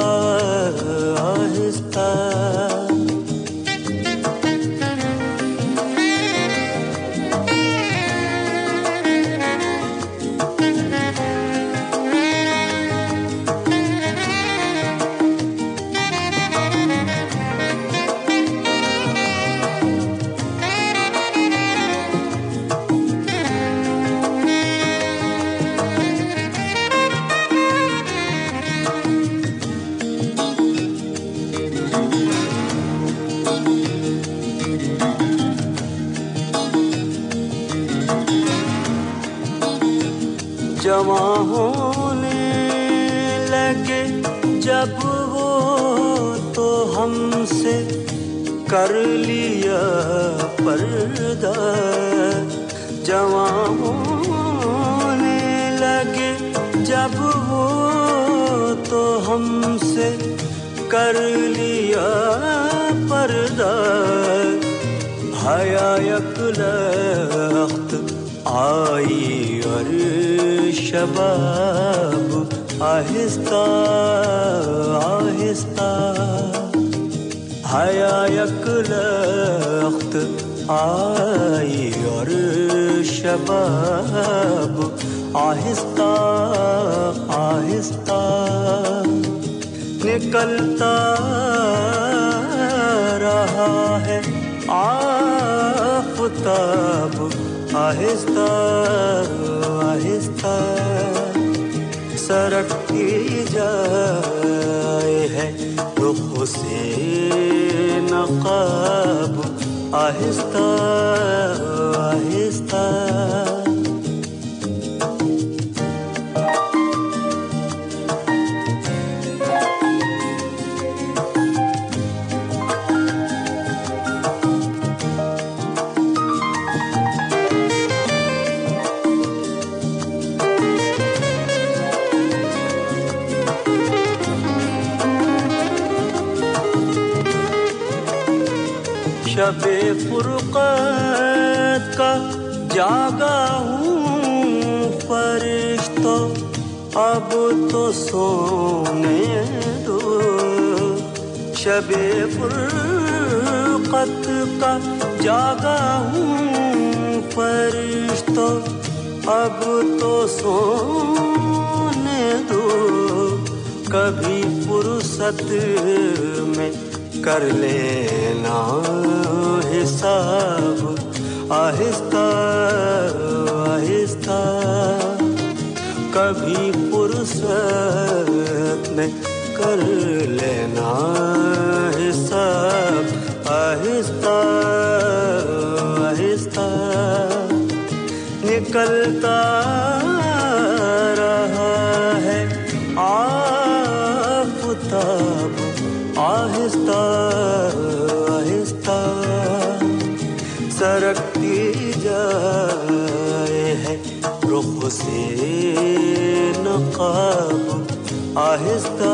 आहिस्ता। हमसे कर लिया पर्दा। जमा होने लगे जब वो तो हमसे कर लिया पर्दा। भया यकलख्त आई और शबाब, आहिस्ता आहिस्ता। हया यकलख्त आई और शबाब, आहिस्ता आहिस्ता निकलता रहा है आफताब, आहिस्ता आहिस्ता सरकती जाए है, रुख से नकाब आहिस्ता आहिस्ता। जागा हूँ फरिश्तो। अब तो सोने दो। शबे फुरकत का जागा हूँ फरिश्तो। अब तो सोने दो। कभी फुर्सत में कर लेना हिसाब। आहिस्ता आहिस्ता। कभी फुर्सत में कर लेना हिसाब आहिस्ता आहिस्ता। निकलता से नकाब आहिस्ता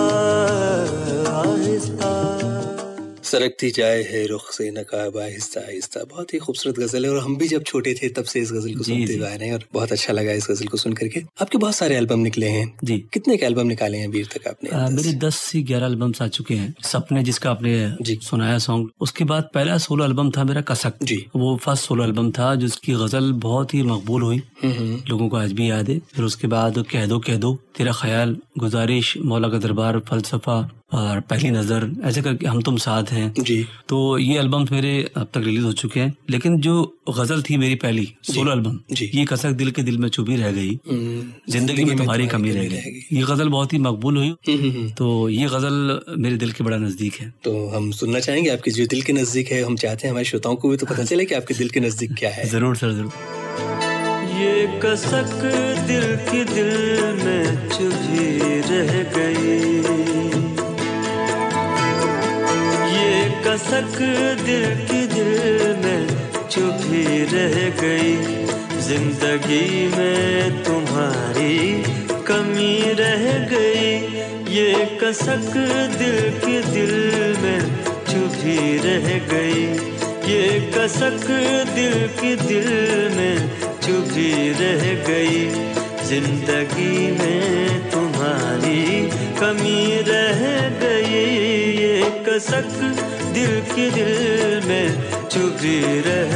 सरकती जाए है रुख से नकाब आहिस्ता आहिस्ता। बहुत ही खूबसूरत गज़ल है और हम भी जब छोटे थे तब से इस गज़ल को सुनते। हुए आ रहे हैं और बहुत अच्छा लगा इस गज़ल को सुन करके। आपके बहुत सारे एल्बम निकले हैं। जी। कितने के एल्बम निकाले हैं अभी तक आपने? आ, मेरे दस से ग्यारह एल्बम्स आ चुके हैं। सपने जिसका आपने जी। सुनाया सॉन्ग उसके बाद पहला सोलो एल्बम था मेरा कसक। जी। वो फ़र्स्ट सोलो एल्बम था जिसकी गज़ल बहुत ही मकबूल हुई। हम्म, हम्म, लोगों को आज भी याद है। फिर उसके बाद कह दो कह दो तेरा ख्याल गुजारिश मौला का दरबार फलसफा और पहली नज़र ऐसे करके हम तुम साथ हैं। जी। तो ये एल्बम्स मेरे अब तक रिलीज़ हो चुके हैं। लेकिन जो गज़ल थी मेरी पहली सोलो एल्बम ये कसक दिल के दिल में चुभी रह गई। हम्म, ज़िंदगी में तुम्हारी कमी रह गई। ये गज़ल बहुत ही मकबूल हुई। हम्म, हम्म। तो ये गज़ल मेरे दिल के बड़ा नज़दीक है। तो हम सुनना चाहेंगे आपके जो दिल के नज़दीक है। हम चाहते हैं हमारे श्रोताओं को भी तो पता चले कि आपके दिल के नज़दीक क्या है। ज़रूर सर ज़रूर। ये कसक दिल की दिल में चुभी रह गई। ये कसक दिल की दिल में चुभी रह गई। ज़िंदगी में तुम्हारी कमी रह गई। ये कसक दिल की दिल में चुभी रह गई। ये कसक दिल की दिल में चुभी रह गई। ज़िंदगी में तुम्हारी कमी रह गई। ये कसक दिल की दिल में चुभी रह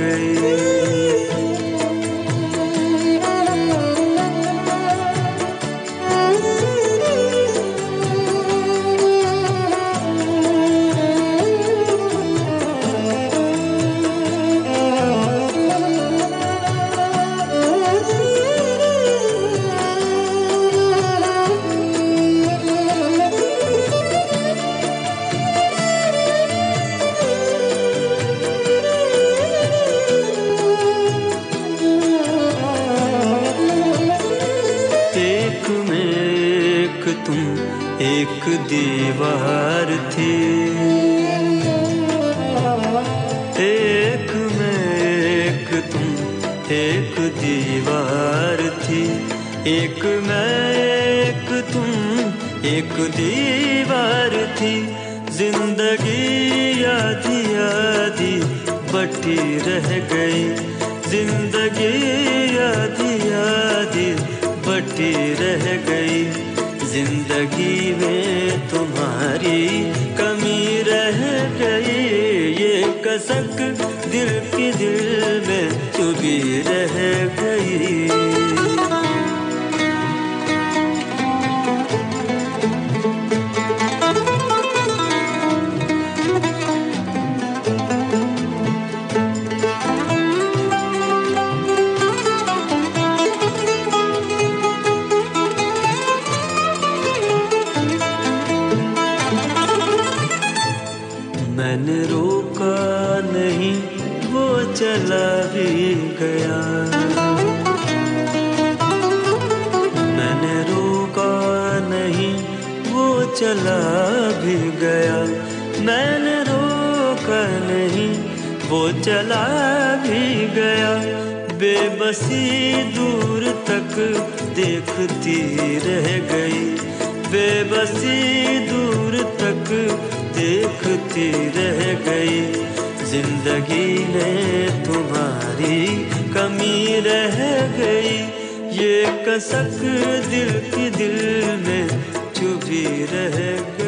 गई। तुम एक दीवार थी। एक में, एक तुम, एक दीवार थी। एक में, एक तुम, एक दीवार थी। ज़िंदगी आधी आधी बटी रह गई। ज़िंदगी आधी आधी बटी रह गई। ज़िंदगी में तुम्हारी कमी रह गई। ये कसक दिल की दिल में चुभी रह गई। चला भी गया, बेबसी दूर तक देखती रह गई। बेबसी दूर तक देखती रह गई। ज़िंदगी में तुम्हारी कमी रह गई। ये कसक दिल की दिल में चुभी रह गई।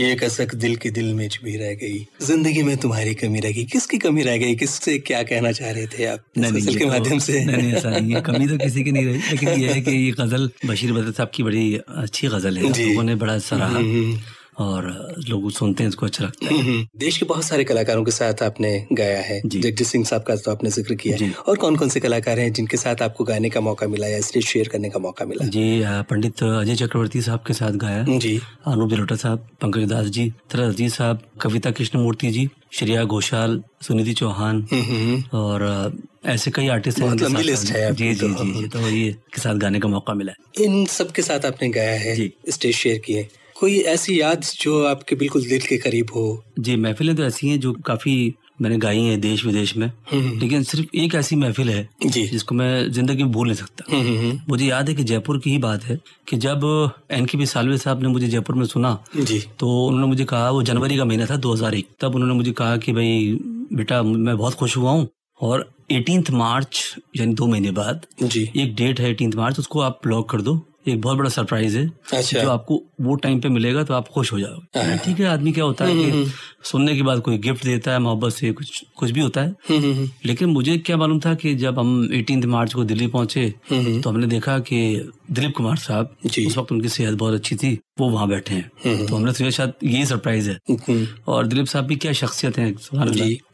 ये कसक दिल के दिल में भी रह गई। ज़िंदगी में तुम्हारी कमी रह गई। किसकी कमी रह गई? किससे क्या कहना चाह रहे थे आप? गज़ल के तो- माध्यम से। नहीं ऐसा नहीं है। कमी तो किसी की नहीं रही। लेकिन ये है कि ये गज़ल बशीर बदर साहब की बड़ी अच्छी गज़ल है। उन्होंने लोगों ने बड़ा सराहा। हम्म, और लोग सुनते हैं इसको अच्छा लगता है। हम्म, हम्म। देश के बहुत सारे कलाकारों के साथ आपने गाया है। जगजीत सिंह साहब का तो आपने ज़िक्र किया है। और कौन कौन से कलाकार हैं जिनके साथ आपको गाने का मौका मिला या स्टेज शेयर करने का मौका मिला? जी पंडित अजय चक्रवर्ती साहब के साथ गाया। जी। अनूप जलोटा साहब पंकज दास जी तरह अज़ीज़ साहब कविता कृष्णमूर्ति जी श्रेया घोषाल सुनिधि चौहान हम्म। और ऐसे कई आर्टिस्ट हैं लंबी लिस्ट है जी जी तो। जी तो ये के साथ गाने का मौका मिला है। इन सब के साथ आपने गाया है। स्टेज शेयर किए। कोई ऐसी याद जो आपके बिल्कुल दिल के करीब हो? जी महफिलें तो ऐसी हैं जो काफ़ी मैंने गाई हैं देश विदेश में। हम्म। लेकिन सिर्फ़ एक ऐसी महफिल है जी। जिसको मैं ज़िंदगी में भूल नहीं सकता। हम्म, हम्म, मुझे याद है कि जयपुर की ही बात है कि जब एन के पी सालवे साहब ने मुझे जयपुर में सुना जी। तो उन्होंने मुझे कहा वो जनवरी का महीना था 2001 तब उन्होंने मुझे कहा कि भाई बेटा मैं बहुत खुश हुआ हूँ और 18 मार्च यानी दो महीने बाद जी। एक डेट है 18 मार्च उसको आप ब्लॉक कर दो। एक बहुत बड़ा सरप्राइज़ है। अच्छा। जो आपको वो टाइम पे मिलेगा तो आप खुश हो जाओगे ठीक है आदमी क्या होता है हम्म, कि सुनने के बाद कोई गिफ्ट देता है मोहब्बत से कुछ कुछ भी होता है। हम्म, हम्म, लेकिन मुझे क्या मालूम था कि जब हम 18 मार्च को दिल्ली पहुँचे हम्म, तो हमने देखा कि दिलीप कुमार साहब। उस वक्त उनकी सेहत बहुत अच्छी थी वो वहाँ बैठे हैं। तो हमने सोचा शायद यही सरप्राइज़ है। हम्म, और दिलीप साहब भी क्या शख्सियत है।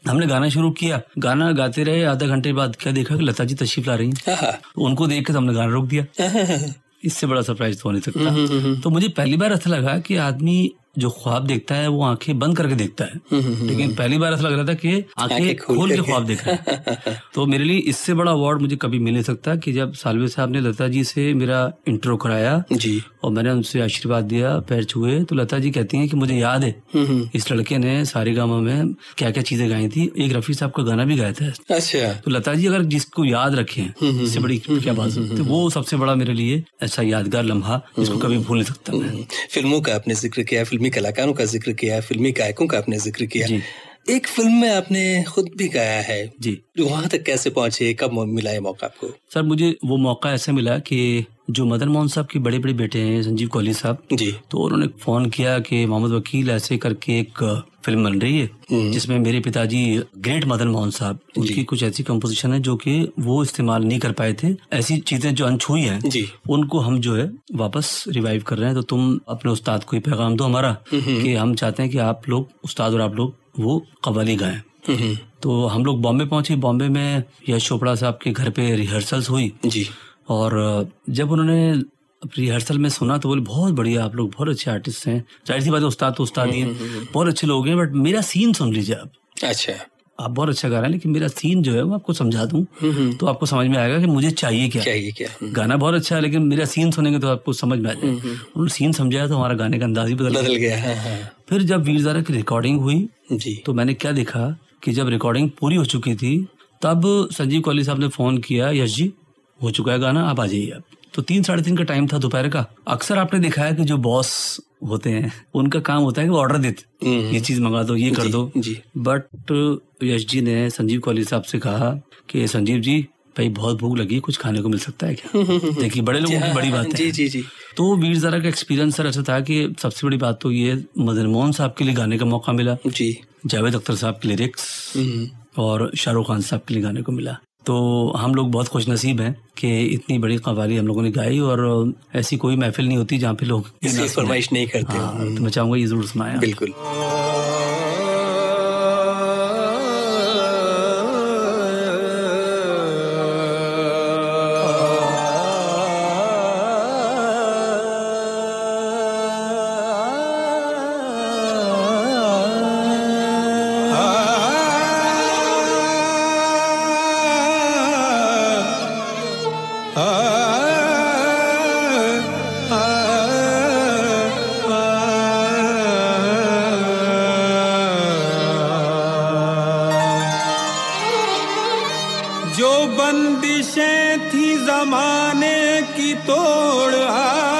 हमने गाना शुरू किया। गाना गाते रहे आधा घंटे बाद क्या देखा कि लता जी तशरीफ़ ला रही हैं। उनको देख के तो हमने गाना रोक दिया। इससे बड़ा सरप्राइज़ तो हो नहीं हम्म, सकता तो मुझे पहली बार ऐसा लगा कि आदमी जो ख्वाब देखता है वो आँखें बंद करके देखता है। लेकिन पहली बार ऐसा लग रहा था कि आँखें खोल के ख्वाब देख रहा है। तो मेरे लिए इससे बड़ा अवार्ड मुझे कभी मिल नहीं सकता कि जब सालवे साहब ने लता जी से मेरा इंट्रो कराया जी। और मैंने उनसे आशीर्वाद दिया पैर छुए तो लता जी कहती हैं कि मुझे याद है हम्म, इस लड़के ने सारे गामा में क्या क्या चीज़ें गाई थी। एक रफी साहब का गाना भी गाया था। अच्छा। तो लता जी अगर जिसको याद रखे इससे बड़ी क्या बात है। तो वो सबसे बड़ा मेरे लिए ऐसा यादगार लम्हा जिसको कभी भूल नहीं सकता मैं। फ़िल्मों का आपने ज़िक्र किया फिल्मी कलाकारों का ज़िक्र किया फिल्मी गायकों का आपने ज़िक्र किया। एक फ़िल्म में आपने खुद भी गाया है। जी। वहाँ तक कैसे पहुँचे? कब मिला ये मौका आपको? सर मुझे वो मौका ऐसे मिला कि जो मदन मोहन साहब के बड़े बड़े बेटे हैं संजीव कोहली साहब जी। तो उन्होंने फ़ोन किया कि मोहम्मद वकील ऐसे करके एक फ़िल्म बन रही है जिसमें मेरे पिताजी ग्रेट मदन मोहन साहब उनकी कुछ ऐसी कंपोजिशन है जो कि वो इस्तेमाल नहीं कर पाए थे। ऐसी चीज़ें जो अनछुई हैं उनको हम जो है वापस रिवाइव कर रहे हैं। तो तुम अपने उस्ताद को ही पैगाम दो हमारा कि हम चाहते हैं कि आप लोग उस्ताद और आप लोग वो कवाली गाएँ। हम्म, तो हम लोग बॉम्बे पहुँचे। बॉम्बे में यश चोपड़ा साहब के घर पे रिहर्सल्स हुई। जी। और जब उन्होंने रिहर्सल में सुना तो बोले बहुत बढ़िया आप लोग बहुत अच्छे आर्टिस्ट हैं। ज़ाहिर सी बात है उस्ताद तो उस्ताद ही हैं। बहुत अच्छे लोग हैं बट मेरा सीन सुन लीजिए आप। अच्छा। आप बहुत अच्छा गा रहे हैं लेकिन मेरा सीन जो है वो आपको समझा दूँ। तो आपको समझ में आएगा कि मुझे चाहिए क्या। चाहिए क्या गाना बहुत अच्छा है लेकिन मेरा सीन सुनेंगे तो आपको समझ में आ जाएगा। उन्होंने सीन समझाया तो हमारा गाने का अंदाज ही बदल गया। बदल गया हाँ हाँ। फिर जब वीर ज़ारा की रिकॉर्डिंग हुई जी। तो मैंने क्या देखा कि जब रिकॉर्डिंग पूरी हो चुकी थी तब संजीव कौली साहब ने फ़ोन किया यश जी हो चुका है गाना आप आ जाइए आप। तो तीन साढ़े तीन का टाइम था दोपहर का। अक्सर आपने देखा है कि जो बॉस होते हैं उनका काम होता है कि वो ऑर्डर देते ये चीज़ मंगा दो ये कर दो। जी। बट यश जी ने संजीव कौली साहब से कहा कि संजीव जी भाई बहुत भूख लगी कुछ खाने को मिल सकता है क्या? देखिए बड़े लोगों की बड़ी बात है। जी जी जी। तो वीर ज़रा का एक्सपीरियंस सर ऐसा था कि सबसे बड़ी बात तो ये मदन मोहन साहब के लिए गाने का मौका मिला। जी। जावेद अख्तर साहब के लिरिक्स हम्म, और शाहरुख खान साहब के लिए गाने को मिला। तो हम लोग बहुत खुश नसीब हैं कि इतनी बड़ी कवाली हम लोगों ने गाई और ऐसी कोई महफिल नहीं होती जहाँ पे लोग इसकी फरमाइश नहीं करते। हाँ, तो मैं चाहूँगा ये ज़रूर सुनाया बिल्कुल। जमाने की तोड़ आया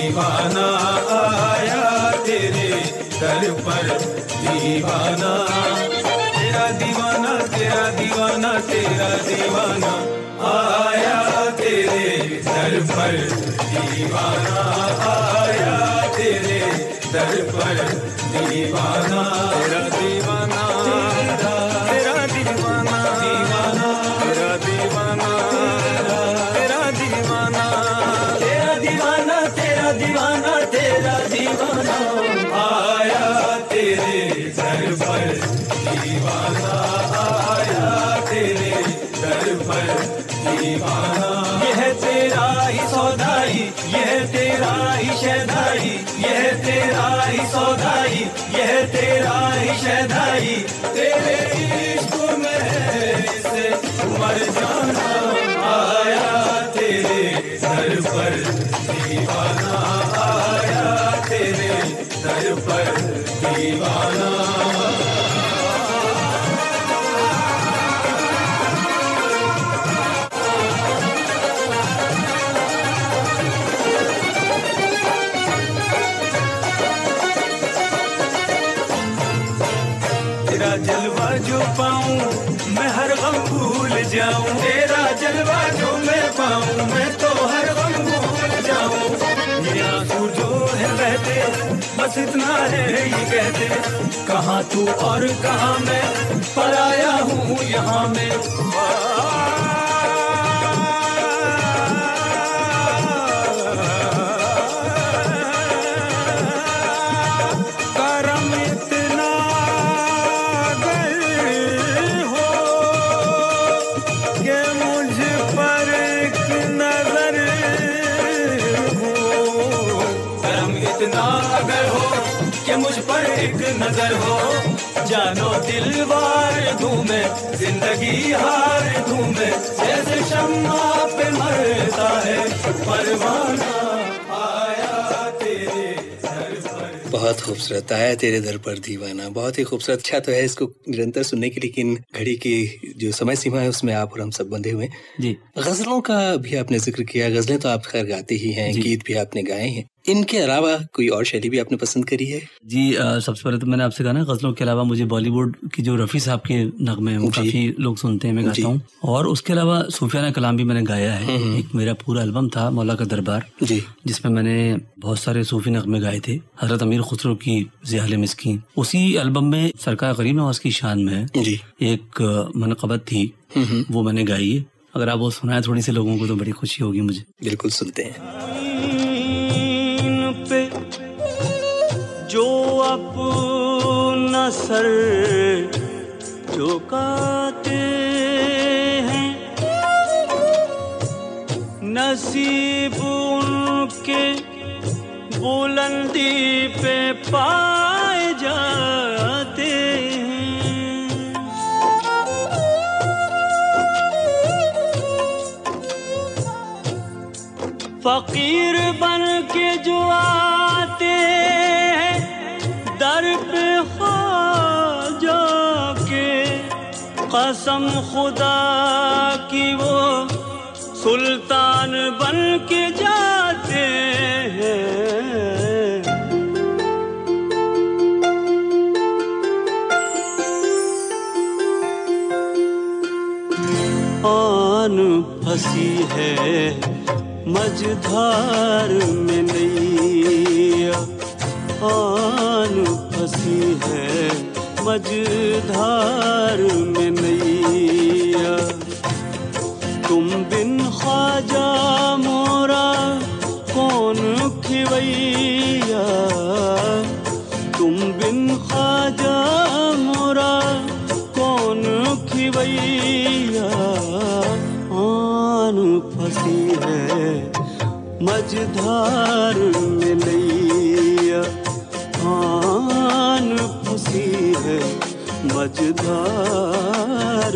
दीवाना आया तेरे दर पर। दीवाना, तेरा दीवाना तेरा दीवाना तेरा दीवाना आया तेरे दर पर। दीवाना आया तेरे दर पर। दीवाना, तेरा दीवाना तेरा ही शहदाई तेरे इश्क में से मर जाना आया, तेरे दर पर दीवाना आया, तेरे दर पर दीवाना बस इतना है ये कहते कहाँ तू और कहाँ मैं? पराया हूँ यहाँ मैं। दिलवार दूँ मैं ज़िंदगी हार दूँ मैं जैसे शम्मा पे मरता है परवाना आया तेरे सर पर। बहुत खूबसूरत आया तेरे दर पर दीवाना। बहुत ही खूबसूरत। अच्छा तो है इसको निरंतर सुनने की लेकिन घड़ी की जो समय सीमा है उसमें आप और हम सब बंधे हुए जी। गजलों का भी आपने ज़िक्र किया। गजलें तो आप खैर गाते ही हैं गीत भी आपने गाए हैं। इनके अलावा कोई और शैली भी आपने पसंद करी है? जी सबसे पहले तो मैंने आपसे कहा ना गजलों के अलावा मुझे बॉलीवुड की जो रफ़ी साहब के नगमे हैं वो काफ़ी लोग सुनते हैं मैं गाता हूँ। और उसके अलावा सूफियाना कलाम भी मैंने गाया है। हम्म। एक मेरा पूरा एल्बम था मौला का दरबार। जी। जिसमें मैंने बहुत सारे सूफी नगमे गाए थे। हज़रत अमीर खुसरो की जियाल मिस्कीन। उसी एल्बम में सरकार गरीब नवाज़ की शान में एक मनकबत थी। हम्म, वो मैंने गाई है। अगर आप वो सुनाए थोड़ी से लोगों को तो बड़ी खुशी होगी मुझे। बिल्कुल सुनते हैं। अपना सर झुकाते हैं। नसीब उनके बुलंदी पे पाए जाते हैं। फकीर बन के जो आते हैं दर पे ख्वाजा के कसम खुदा की वो सुल्तान बन के जाते हैं। आन फंसी है मझधार में नैया। आन फंसी है, मझधार में नैया। तुम बिन ख्वाजा मोरा, कौन खिवैया? तुम बिन ख्वाजा मोरा, कौन खिवैया? आन फंसी है, मझधार में नैया। मझधार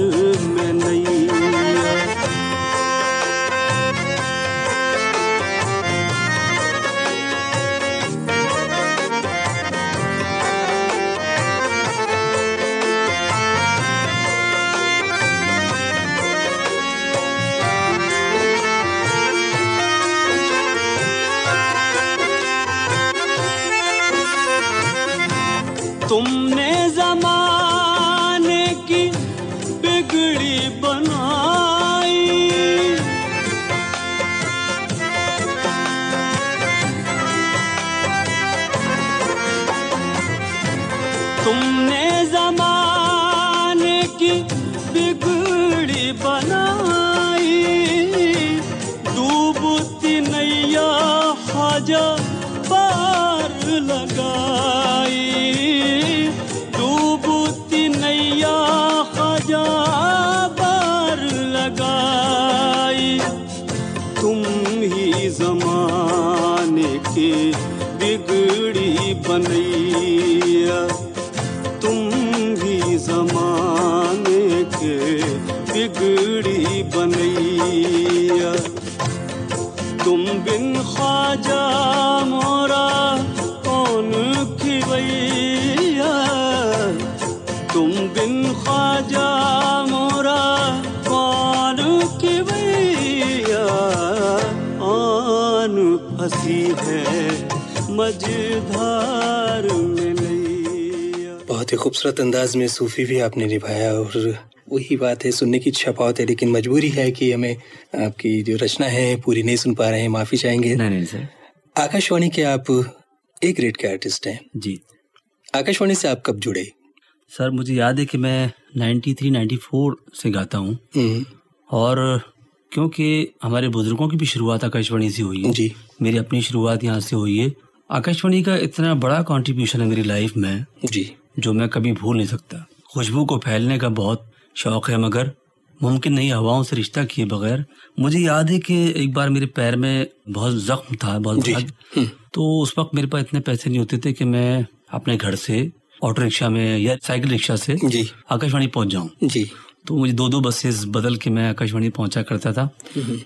तुम बिन ख्वाजा मोरा, कौन खिवैया तुम बिन ख्वाजा मोरा, कौन खिवैया आन फंसी है मझधार में बहुत ही खूबसूरत अंदाज में सूफी भी आपने निभाया और वही बात है सुनने की इच्छा बहुत है लेकिन मजबूरी है कि हमें आपकी जो रचना है पूरी नहीं सुन पा रहे हैं माफ़ी चाहेंगे। नहीं नहीं सर। आकाशवाणी के आप ए ग्रेड के आर्टिस्ट हैं। जी। आकाशवाणी से आप कब जुड़े? सर मुझे याद है कि मैं 93 94 से गाता हूँ। हम्म, और क्योंकि हमारे बुज़ुर्गों की भी शुरुआत आकाशवाणी से हुई है। जी। मेरी अपनी शुरुआत यहाँ से हुई है। आकाशवाणी का इतना बड़ा कंट्रीब्यूशन है मेरी लाइफ में जी। जो मैं कभी भूल नहीं सकता। खुशबू को फैलने का बहुत शौक है मगर मुमकिन नहीं हवाओं से रिश्ता किए बगैर। मुझे याद है कि एक बार मेरे पैर में बहुत जख्म था बहुत जी। तो उस वक्त मेरे पास इतने पैसे नहीं होते थे कि मैं अपने घर से ऑटो रिक्शा में या साइकिल रिक्शा से आकाशवाणी पहुँच जाऊँ। जी। तो मुझे दो दो बसेस बदल के मैं आकाशवाणी पहुँचा करता था।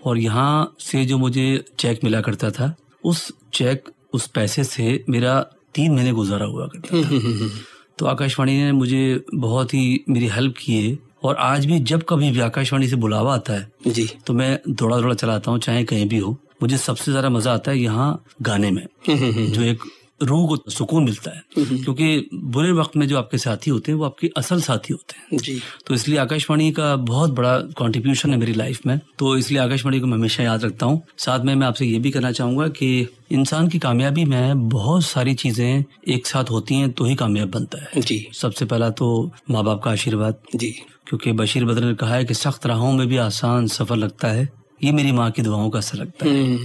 और यहाँ से जो मुझे चेक मिला करता था उस चेक उस पैसे से मेरा तीन महीने गुजारा हुआ करता था। तो आकाशवाणी ने मुझे बहुत ही मेरी हेल्प की है और आज भी जब कभी भी आकाशवाणी से बुलावा आता है जी। तो मैं दौड़ा दौड़ा चलाता हूँ चाहे कहीं भी हो। मुझे सबसे ज़्यादा मज़ा आता है यहाँ गाने में जो एक रूह को सुकून मिलता है। क्योंकि बुरे वक्त में जो आपके साथी होते हैं वो आपके असल साथी होते हैं। जी। तो इसलिए आकाशवाणी का बहुत बड़ा कंट्रीब्यूशन है मेरी लाइफ में। तो इसलिए आकाशवाणी को मैं हमेशा याद रखता हूँ। साथ में मैं आपसे ये भी कहना चाहूँगा कि इंसान की कामयाबी में बहुत सारी चीज़ें एक साथ होती हैं तो ही कामयाब बनता है। जी। सबसे पहला तो माँ बाप का आशीर्वाद। जी। क्योंकि बशीर बद्र ने कहा है कि सख्त राहों में भी आसान सफ़र लगता है। ये मेरी माँ की दुआओं का असर लगता है।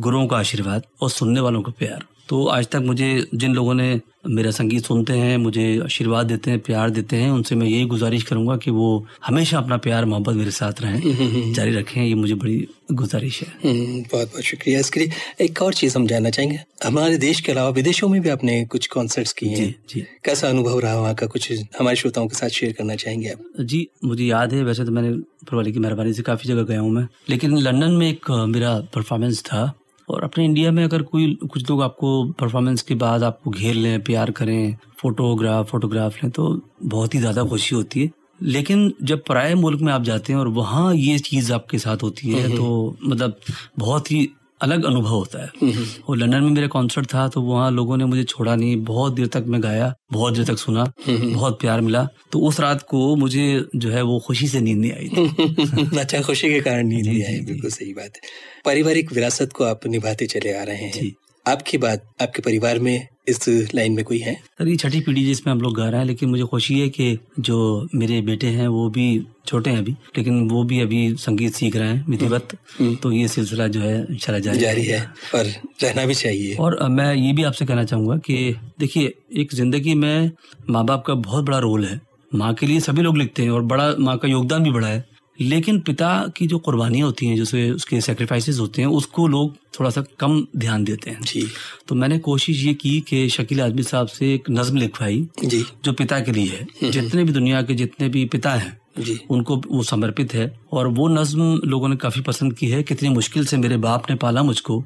गुरुओं का आशीर्वाद और सुनने वालों का प्यार। तो आज तक मुझे जिन लोगों ने मेरा संगीत सुनते हैं मुझे आशीर्वाद देते हैं प्यार देते हैं उनसे मैं यही गुजारिश करूँगा कि वो हमेशा अपना प्यार मोहब्बत मेरे साथ रहें जारी रखें ये मुझे बड़ी गुजारिश है। हम्म, बहुत बहुत शुक्रिया। इसके लिए एक और चीज़ हम जानना चाहेंगे। हमारे देश के अलावा विदेशों में भी आपने कुछ कॉन्सर्ट्स किए हैं। जी। जी कैसा अनुभव रहा? वहाँ का कुछ हमारे श्रोताओं के साथ शेयर करना चाहेंगे आप? जी मुझे याद है वैसे तो मैंने ऊपर वाले की मेहरबानी से काफ़ी जगह गया हूँ मैं। लेकिन लंदन में एक मेरा परफॉर्मेंस था। और अपने इंडिया में अगर कोई कुछ लोग आपको परफॉर्मेंस के बाद आपको घेर लें प्यार करें फोटोग्राफ फोटोग्राफ लें तो बहुत ही ज़्यादा खुशी होती है। लेकिन जब पराए मुल्क में आप जाते हैं और वहाँ ये चीज़ आपके साथ होती है तो मतलब बहुत ही अलग अनुभव होता है। और लंदन में मेरा कॉन्सर्ट था तो वहाँ लोगों ने मुझे छोड़ा नहीं। बहुत देर तक मैं गाया बहुत देर तक सुना बहुत प्यार मिला। तो उस रात को मुझे जो है वो खुशी से नींद नहीं आई थी। अच्छा खुशी के कारण नींद नहीं आई बिल्कुल सही बात है। पारिवारिक विरासत को आप निभाते चले आ रहे हैं। आपकी बात आपके परिवार में इस लाइन में कोई है? ये छठी पीढ़ी जिसमें हम लोग गा रहे हैं लेकिन मुझे खुशी है कि जो मेरे बेटे हैं वो भी छोटे हैं अभी लेकिन वो भी अभी संगीत सीख रहे हैं विधिवत। तो ये सिलसिला जो है इंशाल्लाह जारी जारी। है और रहना भी चाहिए। और मैं ये भी आपसे कहना चाहूँगा कि देखिए एक ज़िंदगी में माँ बाप का बहुत बड़ा रोल है। माँ के लिए सभी लोग लिखते हैं और बड़ा माँ का योगदान भी बड़ा है। लेकिन पिता की जो कुर्बानियाँ होती हैं जैसे उसके सेक्रीफाइसेस होते हैं उसको लोग थोड़ा सा कम ध्यान देते हैं। जी। तो मैंने कोशिश ये की कि शकील आजमी साहब से एक नज्म लिखवाई जी। जो पिता के लिए है। जितने भी दुनिया के जितने भी पिता हैं जी। उनको वो समर्पित है। और वो नज्म लोगों ने काफ़ी पसंद की है। कितनी मुश्किल से मेरे बाप ने पाला मुझको।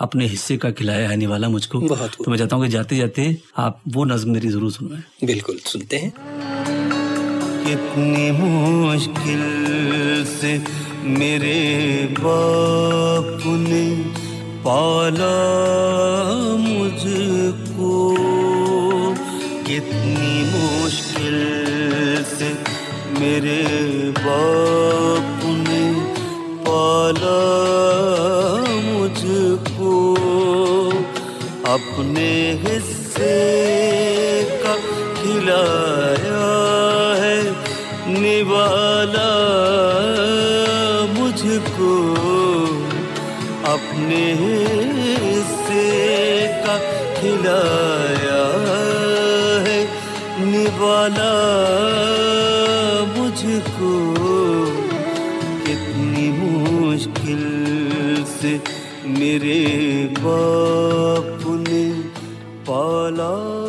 अपने हिस्से का खिलाया है निवाला मुझको। तो मैं चाहता हूँ कि जाते जाते आप वो नज्म मेरी ज़रूर सुनवाएँ। बिल्कुल सुनते हैं। कितनी मुश्किल से मेरे बाप ने पाला मुझको। कितनी मुश्किल से मेरे बाप ने पाला मुझको। अपने हिस्से का खिलाया निवाला मुझको अपने हिस्से का खिलाया है। निवाला मुझको कितनी मुश्किल से मेरे बाप ने पाला।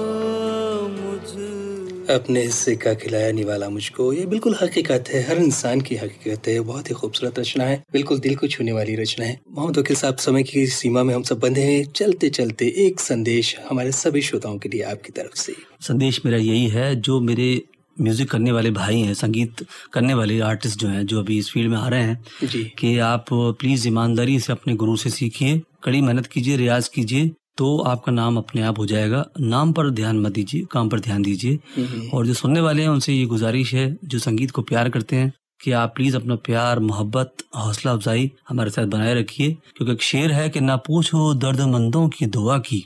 अपने हिस्से का खिलाया निवाला मुझको। ये बिल्कुल हकीकत है। हर इंसान की हकीकत है। बहुत ही खूबसूरत रचना है। बिल्कुल दिल को छूने वाली रचना है। मोहम्मद वकील साहब समय की सीमा में हम सब बंधे हैं। चलते चलते एक संदेश हमारे सभी श्रोताओं के लिए आपकी तरफ़ से। संदेश मेरा यही है जो मेरे म्यूज़िक करने वाले भाई हैं संगीत करने वाले आर्टिस्ट जो हैं जो अभी इस फ़ील्ड में आ रहे हैं जी। कि आप प्लीज़ ईमानदारी से अपने गुरु से सीखिए। कड़ी मेहनत कीजिए रियाज कीजिए। तो आपका नाम अपने आप हो जाएगा। नाम पर ध्यान मत दीजिए काम पर ध्यान दीजिए। और जो सुनने वाले हैं उनसे ये गुजारिश है जो संगीत को प्यार करते हैं कि आप प्लीज़ अपना प्यार मोहब्बत हौसला अफजाई हमारे साथ बनाए रखिए। क्योंकि एक शेर है कि ना पूछो दर्दमंदों की दुआ की।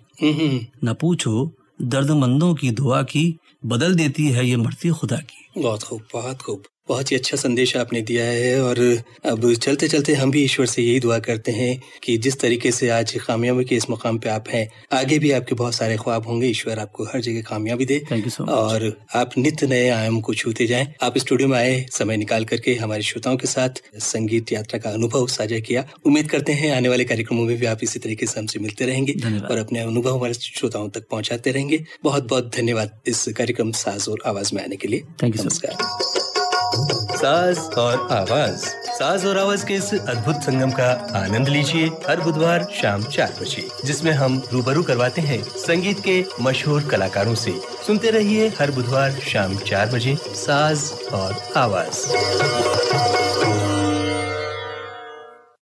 ना पूछो दर्दमंदों की दुआ की बदल देती है ये मर्ती खुदा की। बहुत खूब बहुत खूब। बहुत ही अच्छा संदेश आपने दिया है और अब चलते चलते हम भी ईश्वर से यही दुआ करते हैं कि जिस तरीके से आज कामयाबी के इस मुकाम पे आप हैं आगे भी आपके बहुत सारे ख्वाब होंगे। ईश्वर आपको हर जगह कामयाबी दे so और आप नित्य नए आयाम को छूते जाएँ। आप स्टूडियो में आए समय निकाल करके हमारे श्रोताओं के साथ संगीत यात्रा का अनुभव साझा किया। उम्मीद करते हैं आने वाले कार्यक्रमों में भी आप इसी तरीके से हमसे मिलते रहेंगे और अपने अनुभव हमारे श्रोताओं तक पहुंचाते रहेंगे। बहुत बहुत धन्यवाद इस कार्यक्रम साज और आवाज़ में आने के लिए। You so नमस्कार। साज और आवाज़। साज और आवाज़ के इस अद्भुत संगम का आनंद लीजिए हर बुधवार शाम चार बजे, जिसमें हम रूबरू करवाते हैं संगीत के मशहूर कलाकारों से। सुनते रहिए हर बुधवार शाम चार बजे साज और आवाज़।